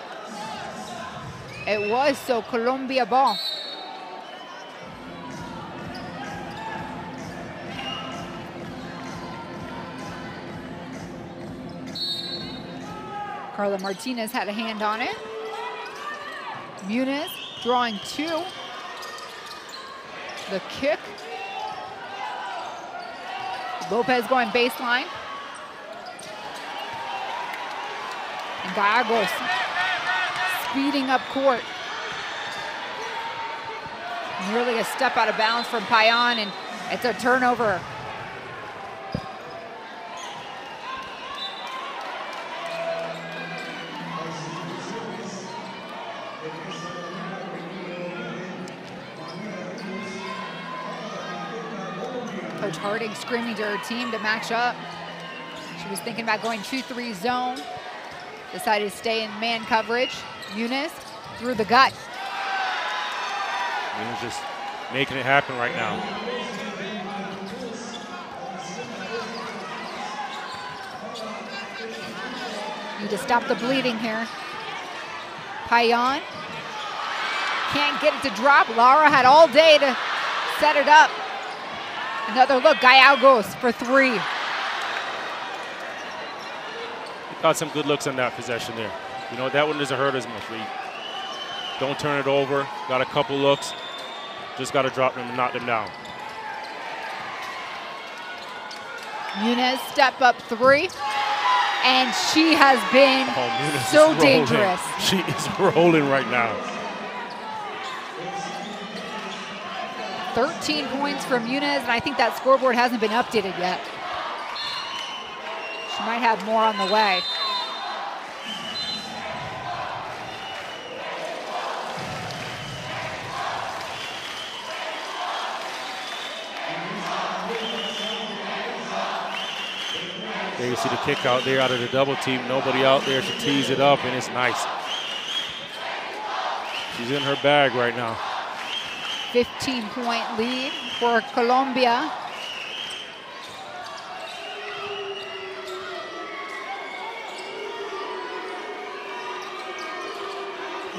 It was, so Colombia ball. Carla Martinez had a hand on it. Muniz drawing two. The kick. Lopez going baseline. And Gallegos speeding up court. Nearly a step out of bounds from Payan, and it's a turnover. Harding screaming to her team to match up. She was thinking about going 2-3 zone. Decided to stay in man coverage. Eunice through the gut. Muniz just making it happen right now. Need to stop the bleeding here. Payan can't get it to drop. Lara had all day to set it up. Another look, Gallegos for three. Got some good looks on that possession there. You know, that one doesn't hurt as much. Don't turn it over. Got a couple looks. Just got to drop them and knock them down. Muniz step up three. And she has been Oh, so dangerous. She is rolling right now. 13 points from Muniz, and I think that scoreboard hasn't been updated yet. She might have more on the way. There you see the kick out there out of the double team. Nobody out there. She tees it up, and it's nice. She's in her bag right now. 15 point lead for Colombia.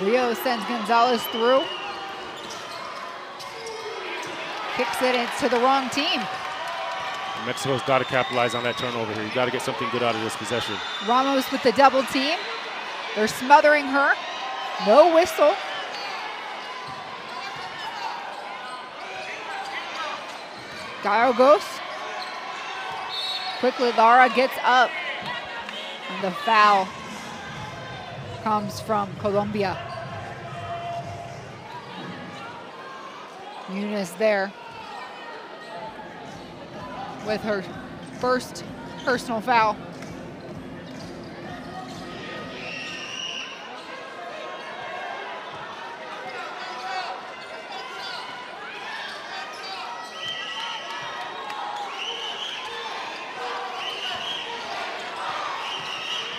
Rio sends Gonzalez through. Kicks it into the wrong team. Mexico's got to capitalize on that turnover here. You got to get something good out of this possession. Ramos with the double team. They're smothering her. No whistle. Gallegos. Quickly, Lara gets up. And the foul comes from Colombia. Eunice there with her first personal foul.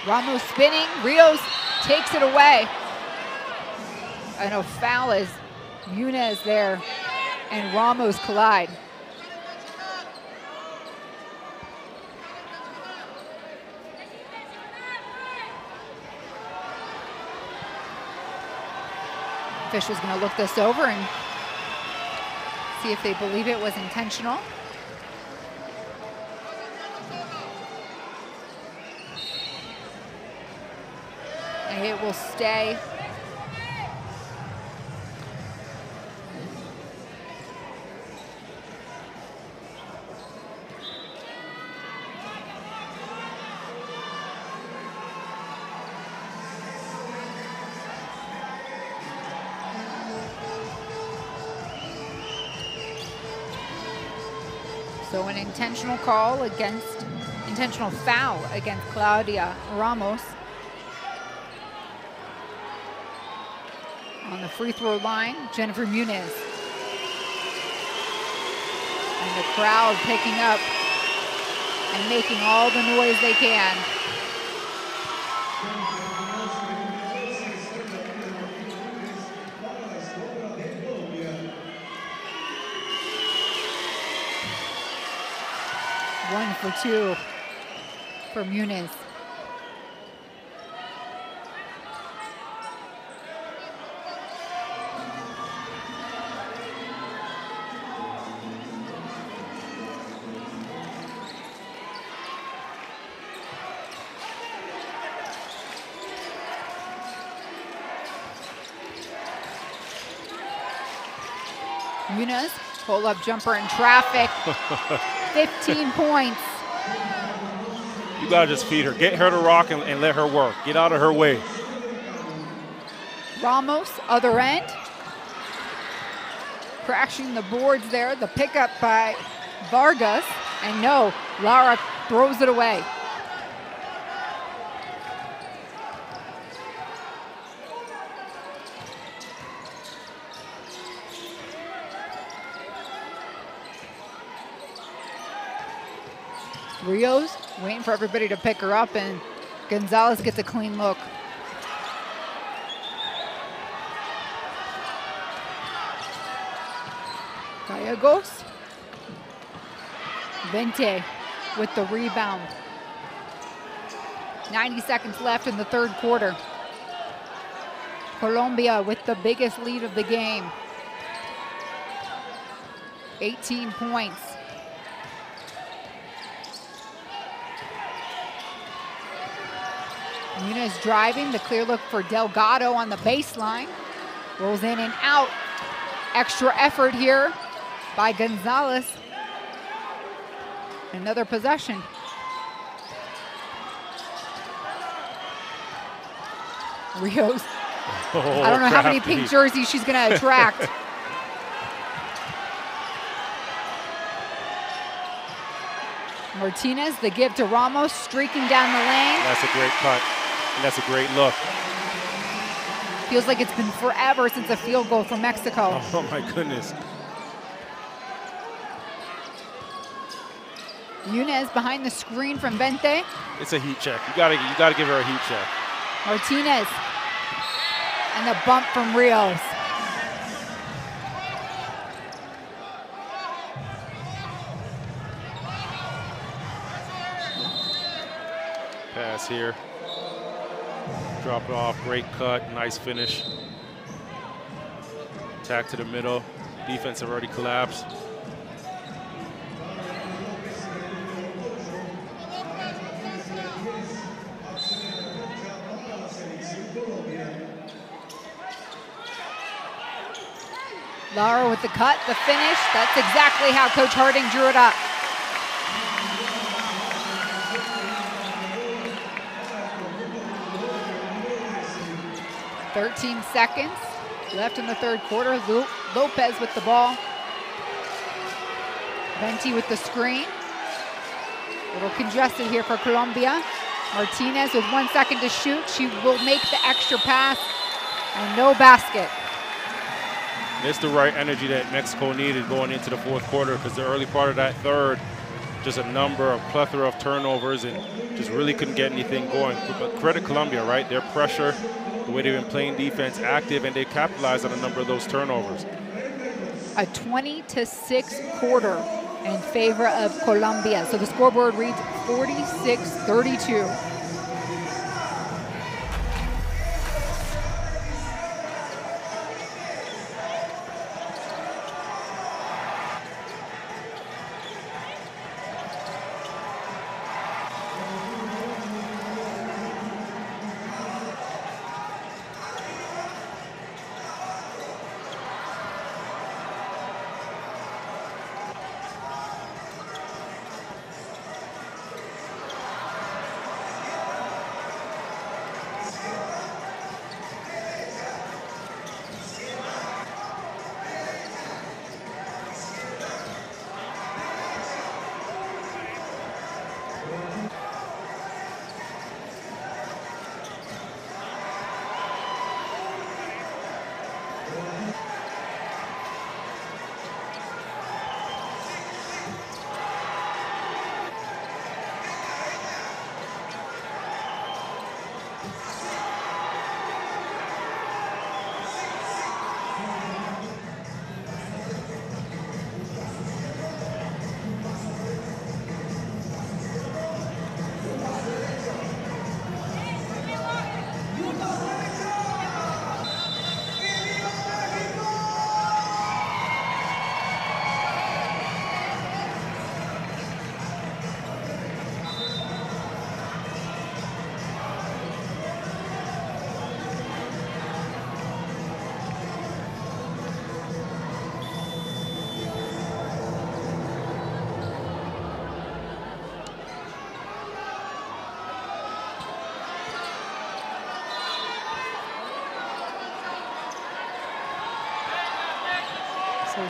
Ramos spinning, Rios takes it away. And a foul is there and Ramos collide. Going to look this over and see if they believe it was intentional. It will stay. So an intentional call against, intentional foul against Claudia Ramos. Free throw line, Jennifer Muniz. And the crowd picking up and making all the noise they can. One for two for Muniz. Muniz, pull up jumper in traffic. 15 points. You gotta just feed her. Get her to rock and, and let her work. Get out of her way. Ramos, other end. Crashing the boards there. The pickup by Vargas. And no, Lara throws it away. Rios waiting for everybody to pick her up, and Gonzalez gets a clean look. Gallegos. Vente with the rebound. 90 seconds left in the third quarter. Colombia with the biggest lead of the game. 18 points. Muniz driving, the clear look for Delgado on the baseline. Rolls in and out. Extra effort here by Gonzalez. Another possession. Rios. Oh, I don't know how many pink jerseys she's going to attract. Martinez, the give to Ramos, streaking down the lane. That's a great cut. And that's a great look. Feels like it's been forever since a field goal from Mexico. Oh my goodness. Yunez behind the screen from Vente. It's a heat check. You gotta you gotta give her a heat check. Martinez. And the bump from Rios. Pass here. Drop it off. Great cut. Nice finish. Attack to the middle. Defense have already collapsed. Lara with the cut, the finish. That's exactly how Coach Harding drew it up. Thirteen seconds left in the third quarter. Lopez with the ball. Venti with the screen. A little congested here for Colombia. Martinez with one second to shoot. She will make the extra pass and no basket. It's the right energy that Mexico needed going into the fourth quarter because the early part of that third, just a number of plethora of turnovers and just really couldn't get anything going. But credit Colombia, right? Their pressure, the way they've been playing defense, active, and they capitalized on a number of those turnovers. a 20 to 6 quarter in favor of Colombia. So the scoreboard reads 46 32.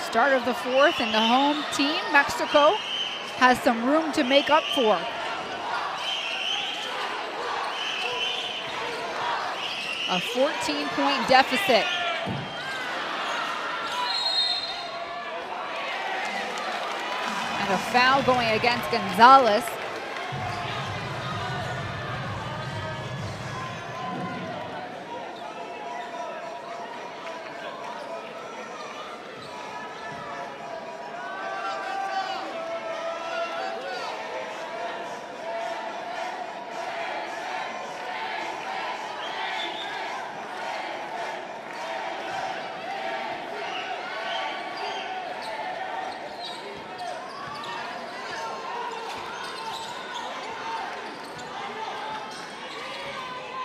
Start of the fourth and the home team, Mexico, has some room to make up for. A 14 point deficit. And a foul going against Gonzalez.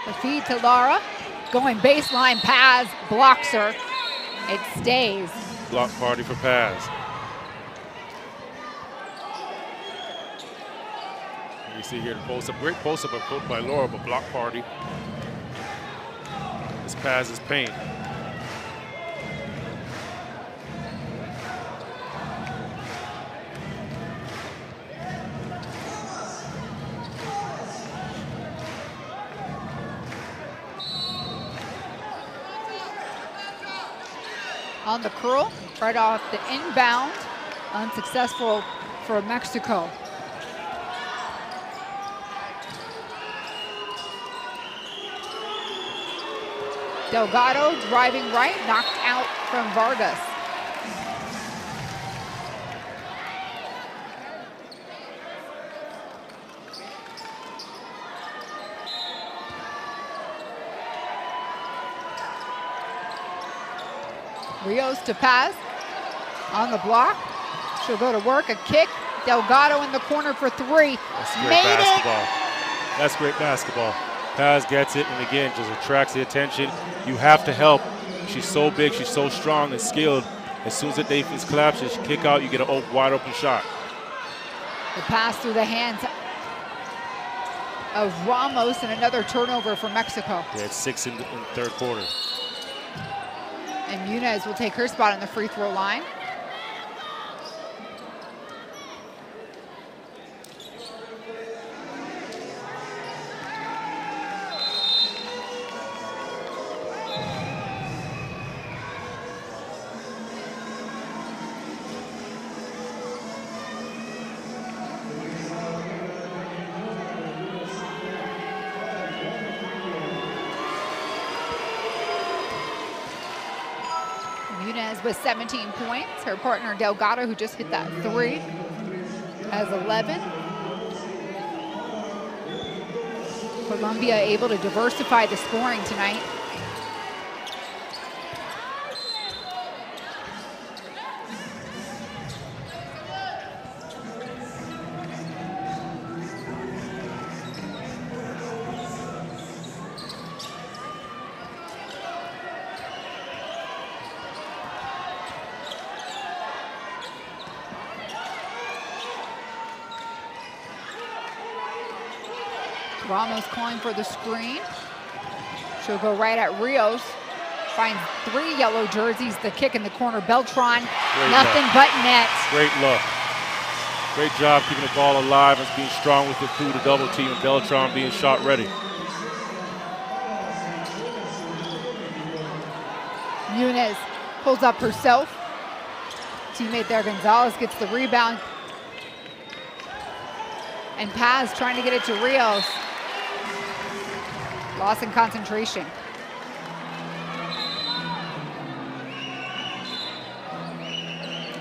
The feed to Lara. Going baseline, Paz blocks her. It stays. Block party for Paz. You see here the post up, great post up by Laura, but block party. This Paz is paint. The curl, right off the inbound. Unsuccessful for Mexico. Delgado driving right, knocked out from Vargas. Rios to Paz. on the block. She'll go to work, a kick. Delgado in the corner for three. That's great Made basketball. That's great basketball. Paz gets it, and again, just attracts the attention. You have to help. She's so big, she's so strong and skilled. As soon as the defense collapses, kick out, you get a wide open shot. The pass through the hands of Ramos and another turnover for Mexico. They had six in the, in the third quarter. Muniz will take her spot on the free throw line. With 17 points. Her partner Delgado, who just hit that three, has 11. Colombia able to diversify the scoring tonight. Ramos calling for the screen. She'll go right at Rios. Finds three yellow jerseys. The kick in the corner. Beltran, Great nothing but net. Great look. Great job keeping the ball alive and being strong with it through the double team and Beltran being shot ready. Muniz pulls up herself. Teammate there, Gonzalez, gets the rebound. And Paz trying to get it to Rios. Loss in concentration.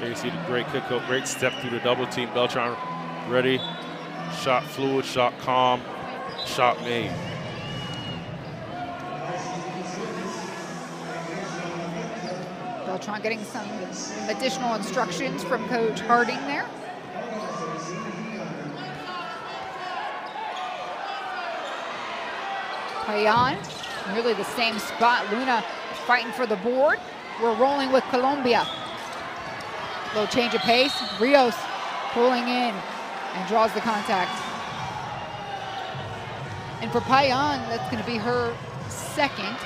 There you see the great kick out, great step through the double team. Beltran ready. Shot fluid, shot calm, shot made. Beltran getting some additional instructions from Coach Harding Payan, really the same spot. Luna fighting for the board. We're rolling with Colombia. Little change of pace. Rios pulling in and draws the contact. And for Payan, that's going to be her second.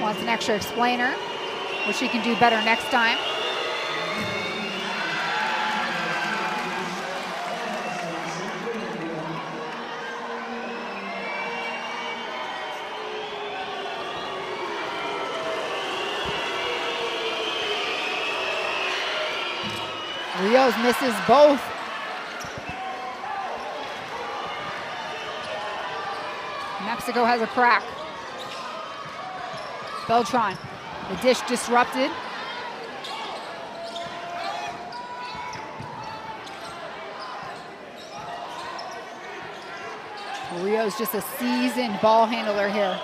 Wants an extra explainer, which she can do better next time. Misses both. Mexico has a crack. Beltran, the dish disrupted. Rios just a seasoned ball handler here.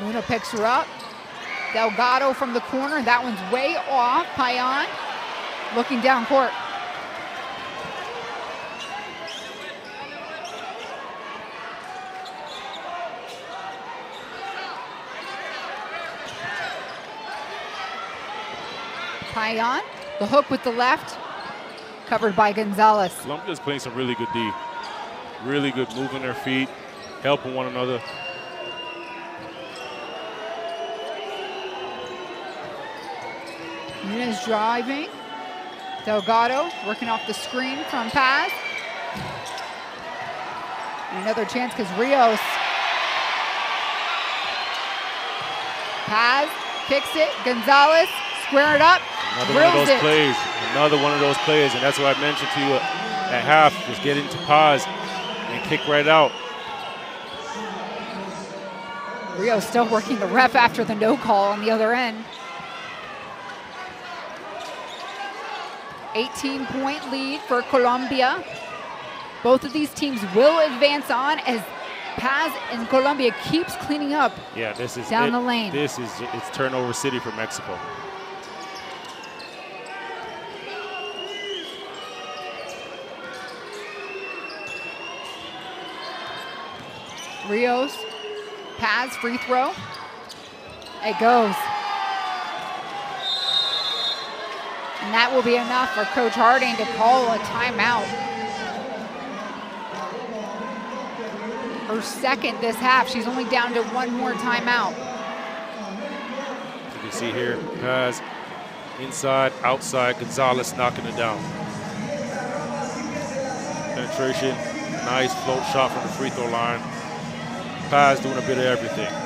Luna picks her up. Delgado from the corner. That one's way off. Payan looking down court. Payan, the hook with the left, covered by Gonzalez. Colombia's playing some really good D. Really good moving their feet, helping one another. Nunez driving. Delgado working off the screen from Paz. And another chance because Rios. Paz kicks it. Gonzalez square it up. Another one of those it. plays. Another one of those plays, and that's what I mentioned to you at half. Just get into pause and kick right out. Rios still working the ref after the no call on the other end. 18 point lead for Colombia. Both of these teams will advance on as Paz and Colombia keeps cleaning up. Yeah, this is Down it. the lane. This is it's turnover city for Mexico. Rios, Paz, free throw. It goes. And that will be enough for Coach Harding to call a timeout. Her second this half. She's only down to one more timeout. You can see here, Paz inside, outside, Gonzalez knocking it down. Penetration, nice float shot from the free throw line. Paz doing a bit of everything.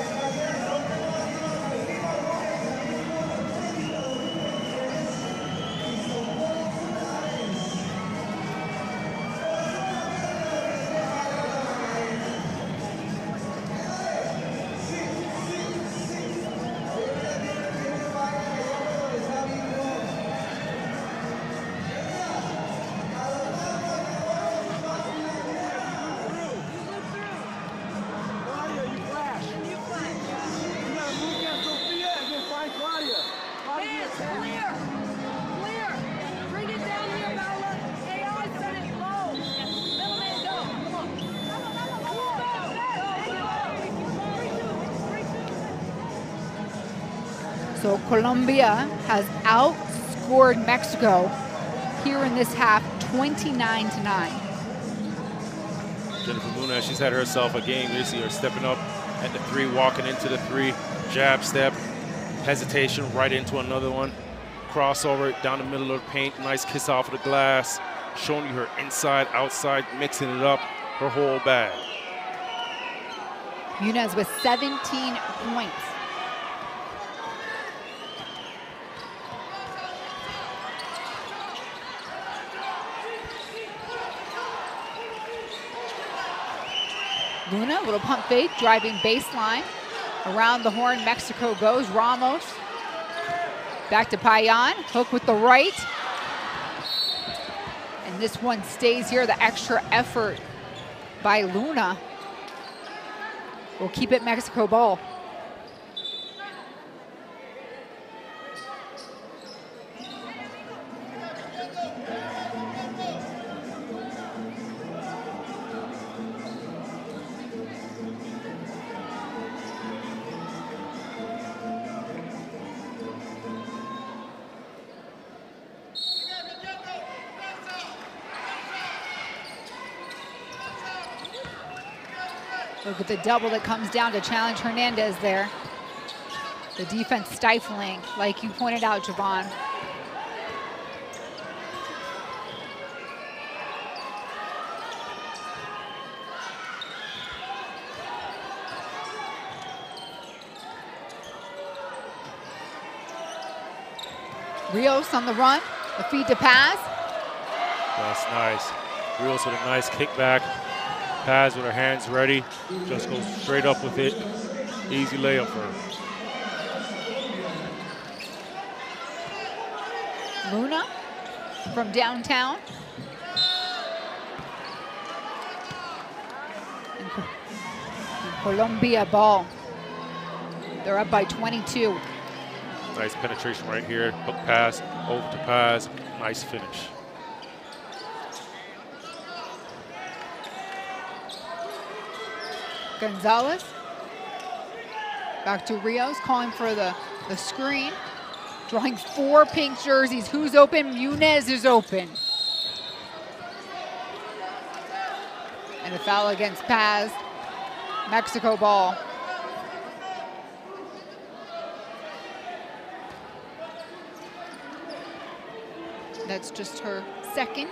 Colombia has outscored Mexico here in this half 29 to 9. Jennifer Luna, she's had herself a game. You see her stepping up at the three, walking into the three, jab step, hesitation, right into another one, crossover down the middle of the paint, nice kiss off of the glass, showing you her inside, outside, mixing it up, her whole bag. Munez with 17 points. Luna, little pump fake, driving baseline. Around the horn, Mexico goes. Ramos. Back to Payan. Hook with the right. And this one stays here. The extra effort by Luna will keep it Mexico ball. At the double that comes down to challenge Hernandez there. The defense stifling, like you pointed out, Jevohn. Rios on the run, the feed to Paz. That's nice. Rios with a nice kickback. Paz with her hands ready. Just goes straight up with it. Easy layup for her. Luna from downtown. And Co- and Colombia ball. They're up by 22. Nice penetration right here. Hook pass, over to Paz. Nice finish. Gonzalez. Back to Rios, calling for the, the screen. Drawing four pink jerseys. Who's open? Munez is open. And a foul against Paz. Mexico ball. That's just her second.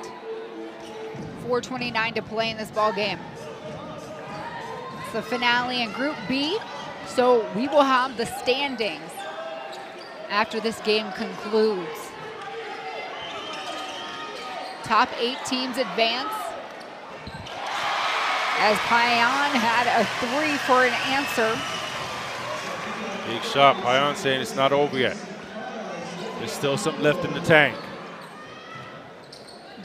4.29 to play in this ball game. The finale in Group B, so we will have the standings after this game concludes. Top eight teams advance. As Payan had a three for an answer. Big shot. Payan saying it's not over yet. There's still something left in the tank.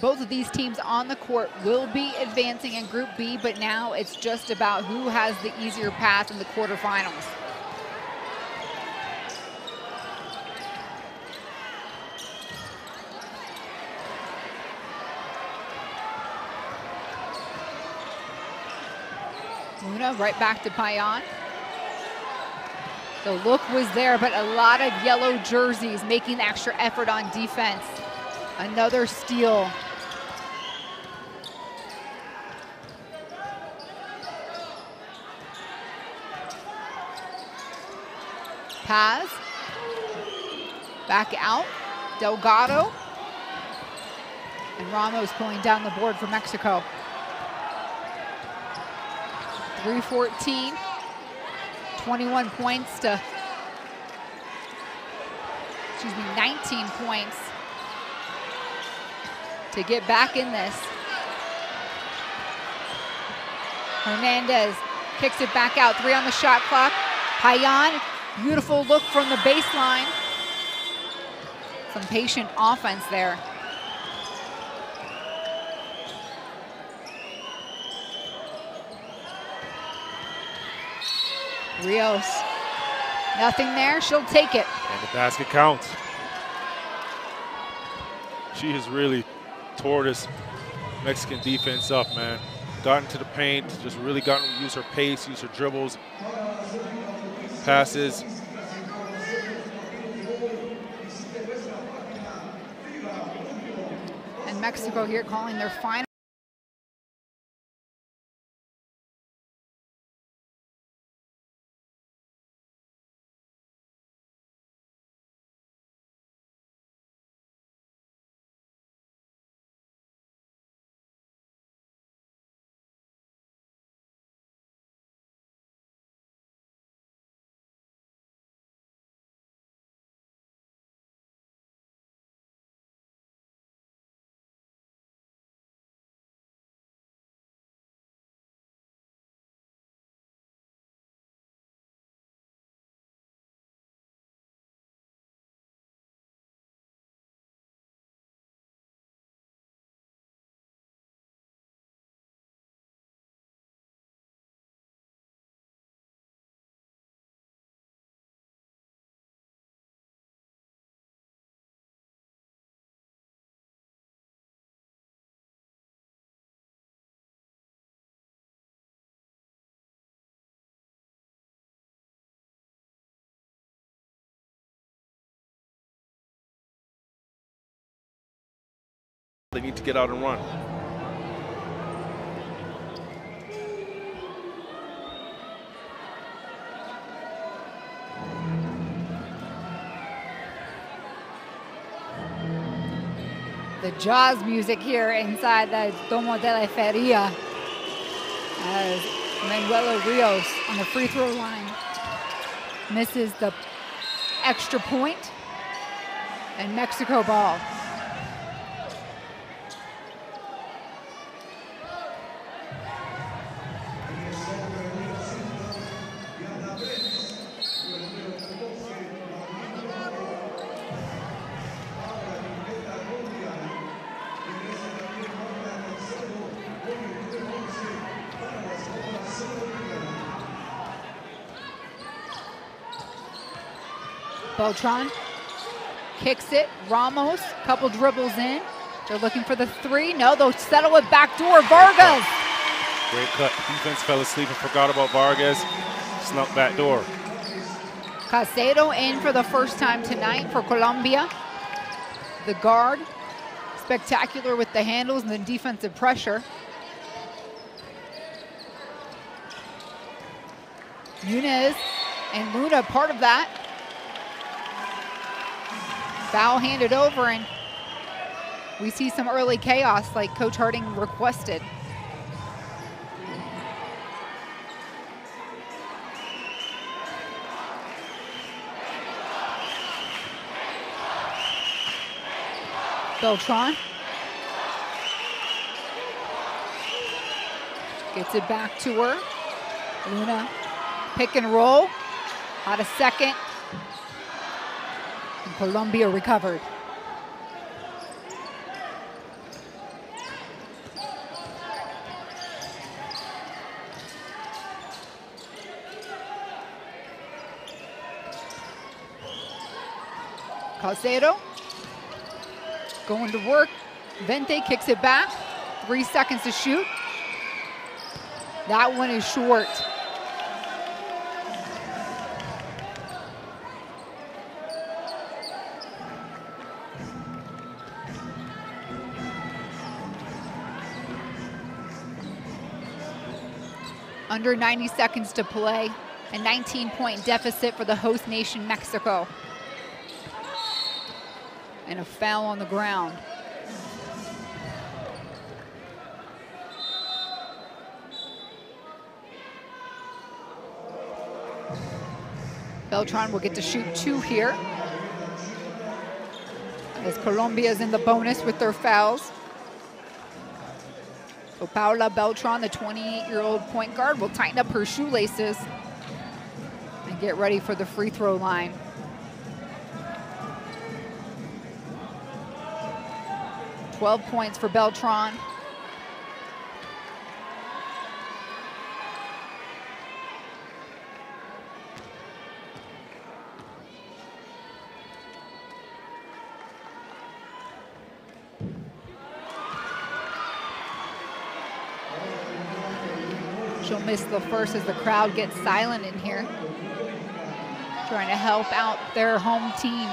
Both of these teams on the court will be advancing in Group B, but now it's just about who has the easier path in the quarterfinals. Luna right back to Payan. The look was there, but a lot of yellow jerseys making extra effort on defense. Another steal. Paz. Back out. Delgado. And Ramos pulling down the board for Mexico. 314. 21 points to, excuse me, 19 points to get back in this. Hernandez kicks it back out. Three on the shot clock. Payan, beautiful look from the baseline. Some patient offense there. Rios, nothing there. She'll take it. And the basket counts. She has really tore this Mexican defense up, man. Gotten to the paint, just really gotten use her pace, use her dribbles, passes. And Mexico here calling their final. They need to get out and run. The jazz music here inside the Domo de la Feria as Rios on the free throw line misses the extra point and Mexico ball. Beltran kicks it. Ramos, couple dribbles in. They're looking for the three. No, they'll settle it backdoor. Vargas. Great cut. Defense fell asleep and forgot about Vargas. Snuck back door. Caicedo in for the first time tonight for Colombia. The guard, spectacular with the handles and the defensive pressure. Yunez and Luna part of that. Foul handed over and we see some early chaos like Coach Harding requested. Beltran. Gets it back to her. Luna, pick and roll. Out a second. And Colombia recovered. Caicedo going to work. Vente kicks it back. Three seconds to shoot. That one is short. Under 90 seconds to play. A 19 point deficit for the host nation, Mexico. And a foul on the ground. Beltran will get to shoot two here. As Colombia is in the bonus with their fouls. So Paula Beltran, the 28-year-old point guard, will tighten up her shoelaces and get ready for the free throw line. Twelve points for Beltran. Miss the first as the crowd gets silent in here. Trying to help out their home team.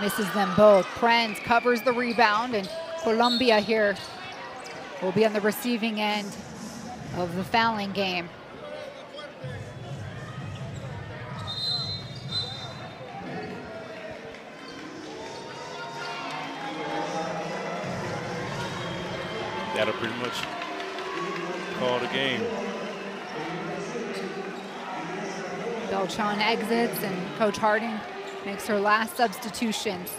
Misses them both. Prenz covers the rebound and Colombia here will be on the receiving end of the fouling game. Beltran exits and Coach Harding makes her last substitutions.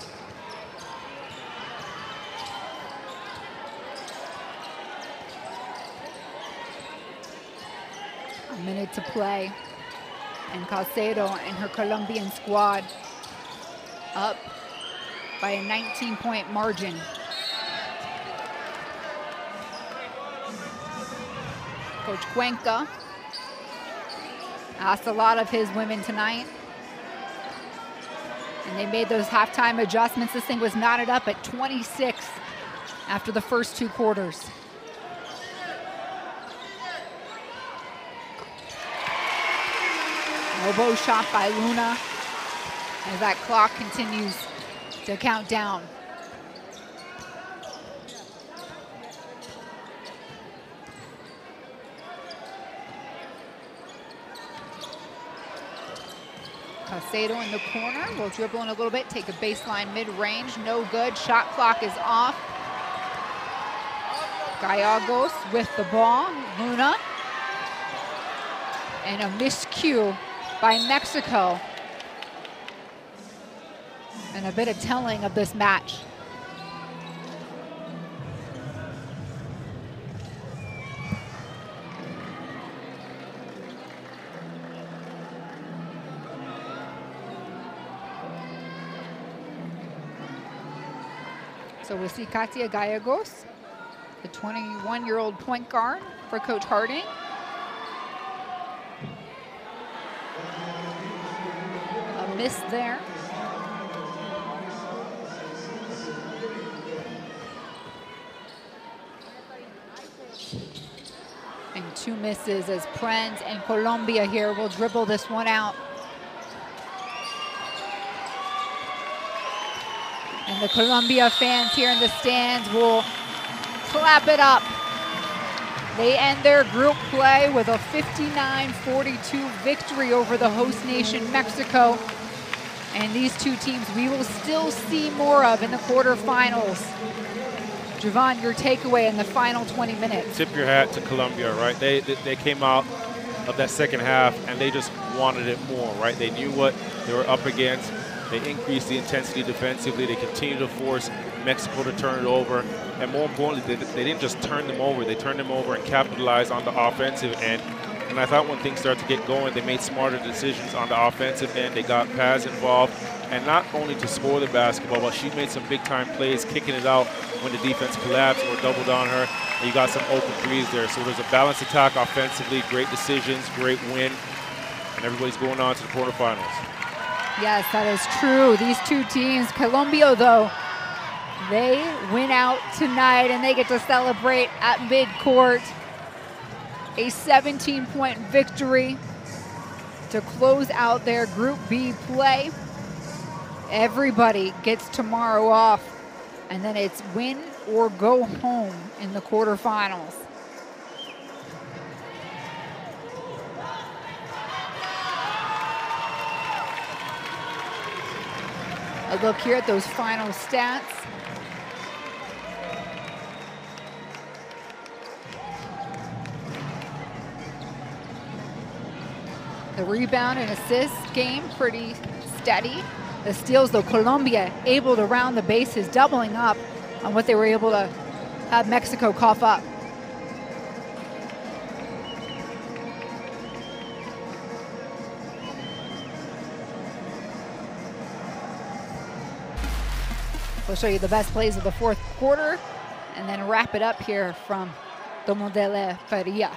A minute to play. And Caicedo and her Colombian squad up by a 19 point margin. Coach Cuenca asked a lot of his women tonight. And they made those halftime adjustments. This thing was knotted up at 26 after the first two quarters. Elbow shot by Luna as that clock continues to count down. Caicedo in the corner will dribble in a little bit, take a baseline mid-range, no good. Shot clock is off. Gallegos with the ball, Luna. And a miscue by Mexico. And a bit of telling of this match. So we'll see Katia Gallegos, the 21-year-old point guard for Coach Harding. A miss there. And two misses as Prenz and Colombia here will dribble this one out. The Colombia fans here in the stands will clap it up. They end their group play with a 59-42 victory over the host nation, Mexico. And these two teams we will still see more of in the quarterfinals. Jevohn, your takeaway in the final 20 minutes. Tip your hat to Colombia, right? They, they came out of that second half and they just wanted it more, right? They knew what they were up against. They increased the intensity defensively. They continued to force Mexico to turn it over. And more importantly, they, they didn't just turn them over. They turned them over and capitalized on the offensive end. And I thought when things started to get going, they made smarter decisions on the offensive end. They got Paz involved. And not only to score the basketball, but she made some big-time plays, kicking it out when the defense collapsed or doubled on her. And you got some open threes there. So there's a balanced attack offensively, great decisions, great win. And everybody's going on to the quarterfinals. Yes, that is true. These two teams, Colombia though, they win out tonight and they get to celebrate at midcourt. A 17-point victory to close out their Group B play. Everybody gets tomorrow off, and then it's win or go home in the quarterfinals. A look here at those final stats. The rebound and assist game pretty steady. The steals, though, Colombia able to round the bases, doubling up on what they were able to have Mexico cough up. We'll show you the best plays of the fourth quarter and then wrap it up here from Domo de la Feria.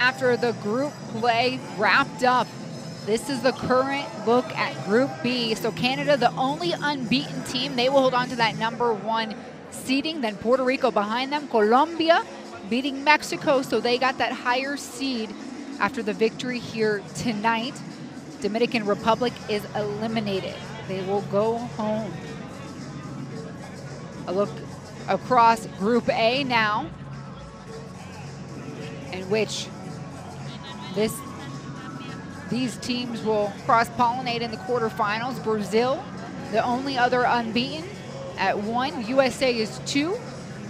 After the group play wrapped up, this is the current look at Group B. So Canada, the only unbeaten team, they will hold on to that number one seeding. Then Puerto Rico behind them. Colombia beating Mexico, so they got that higher seed after the victory here tonight. Dominican Republic is eliminated. They will go home. A look across Group A now, in which this these teams will cross-pollinate in the quarterfinals. Brazil, the only other unbeaten at one. USA is two.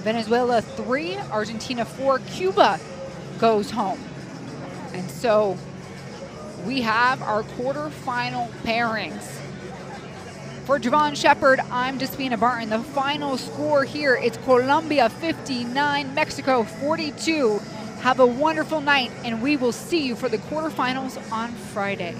Venezuela three. Argentina four. Cuba goes home. And so we have our quarterfinal pairings. For Jevohn Shepherd, I'm Despina Barton. The final score here, it's Colombia 59, Mexico 42. Have a wonderful night, and we will see you for the quarterfinals on Friday.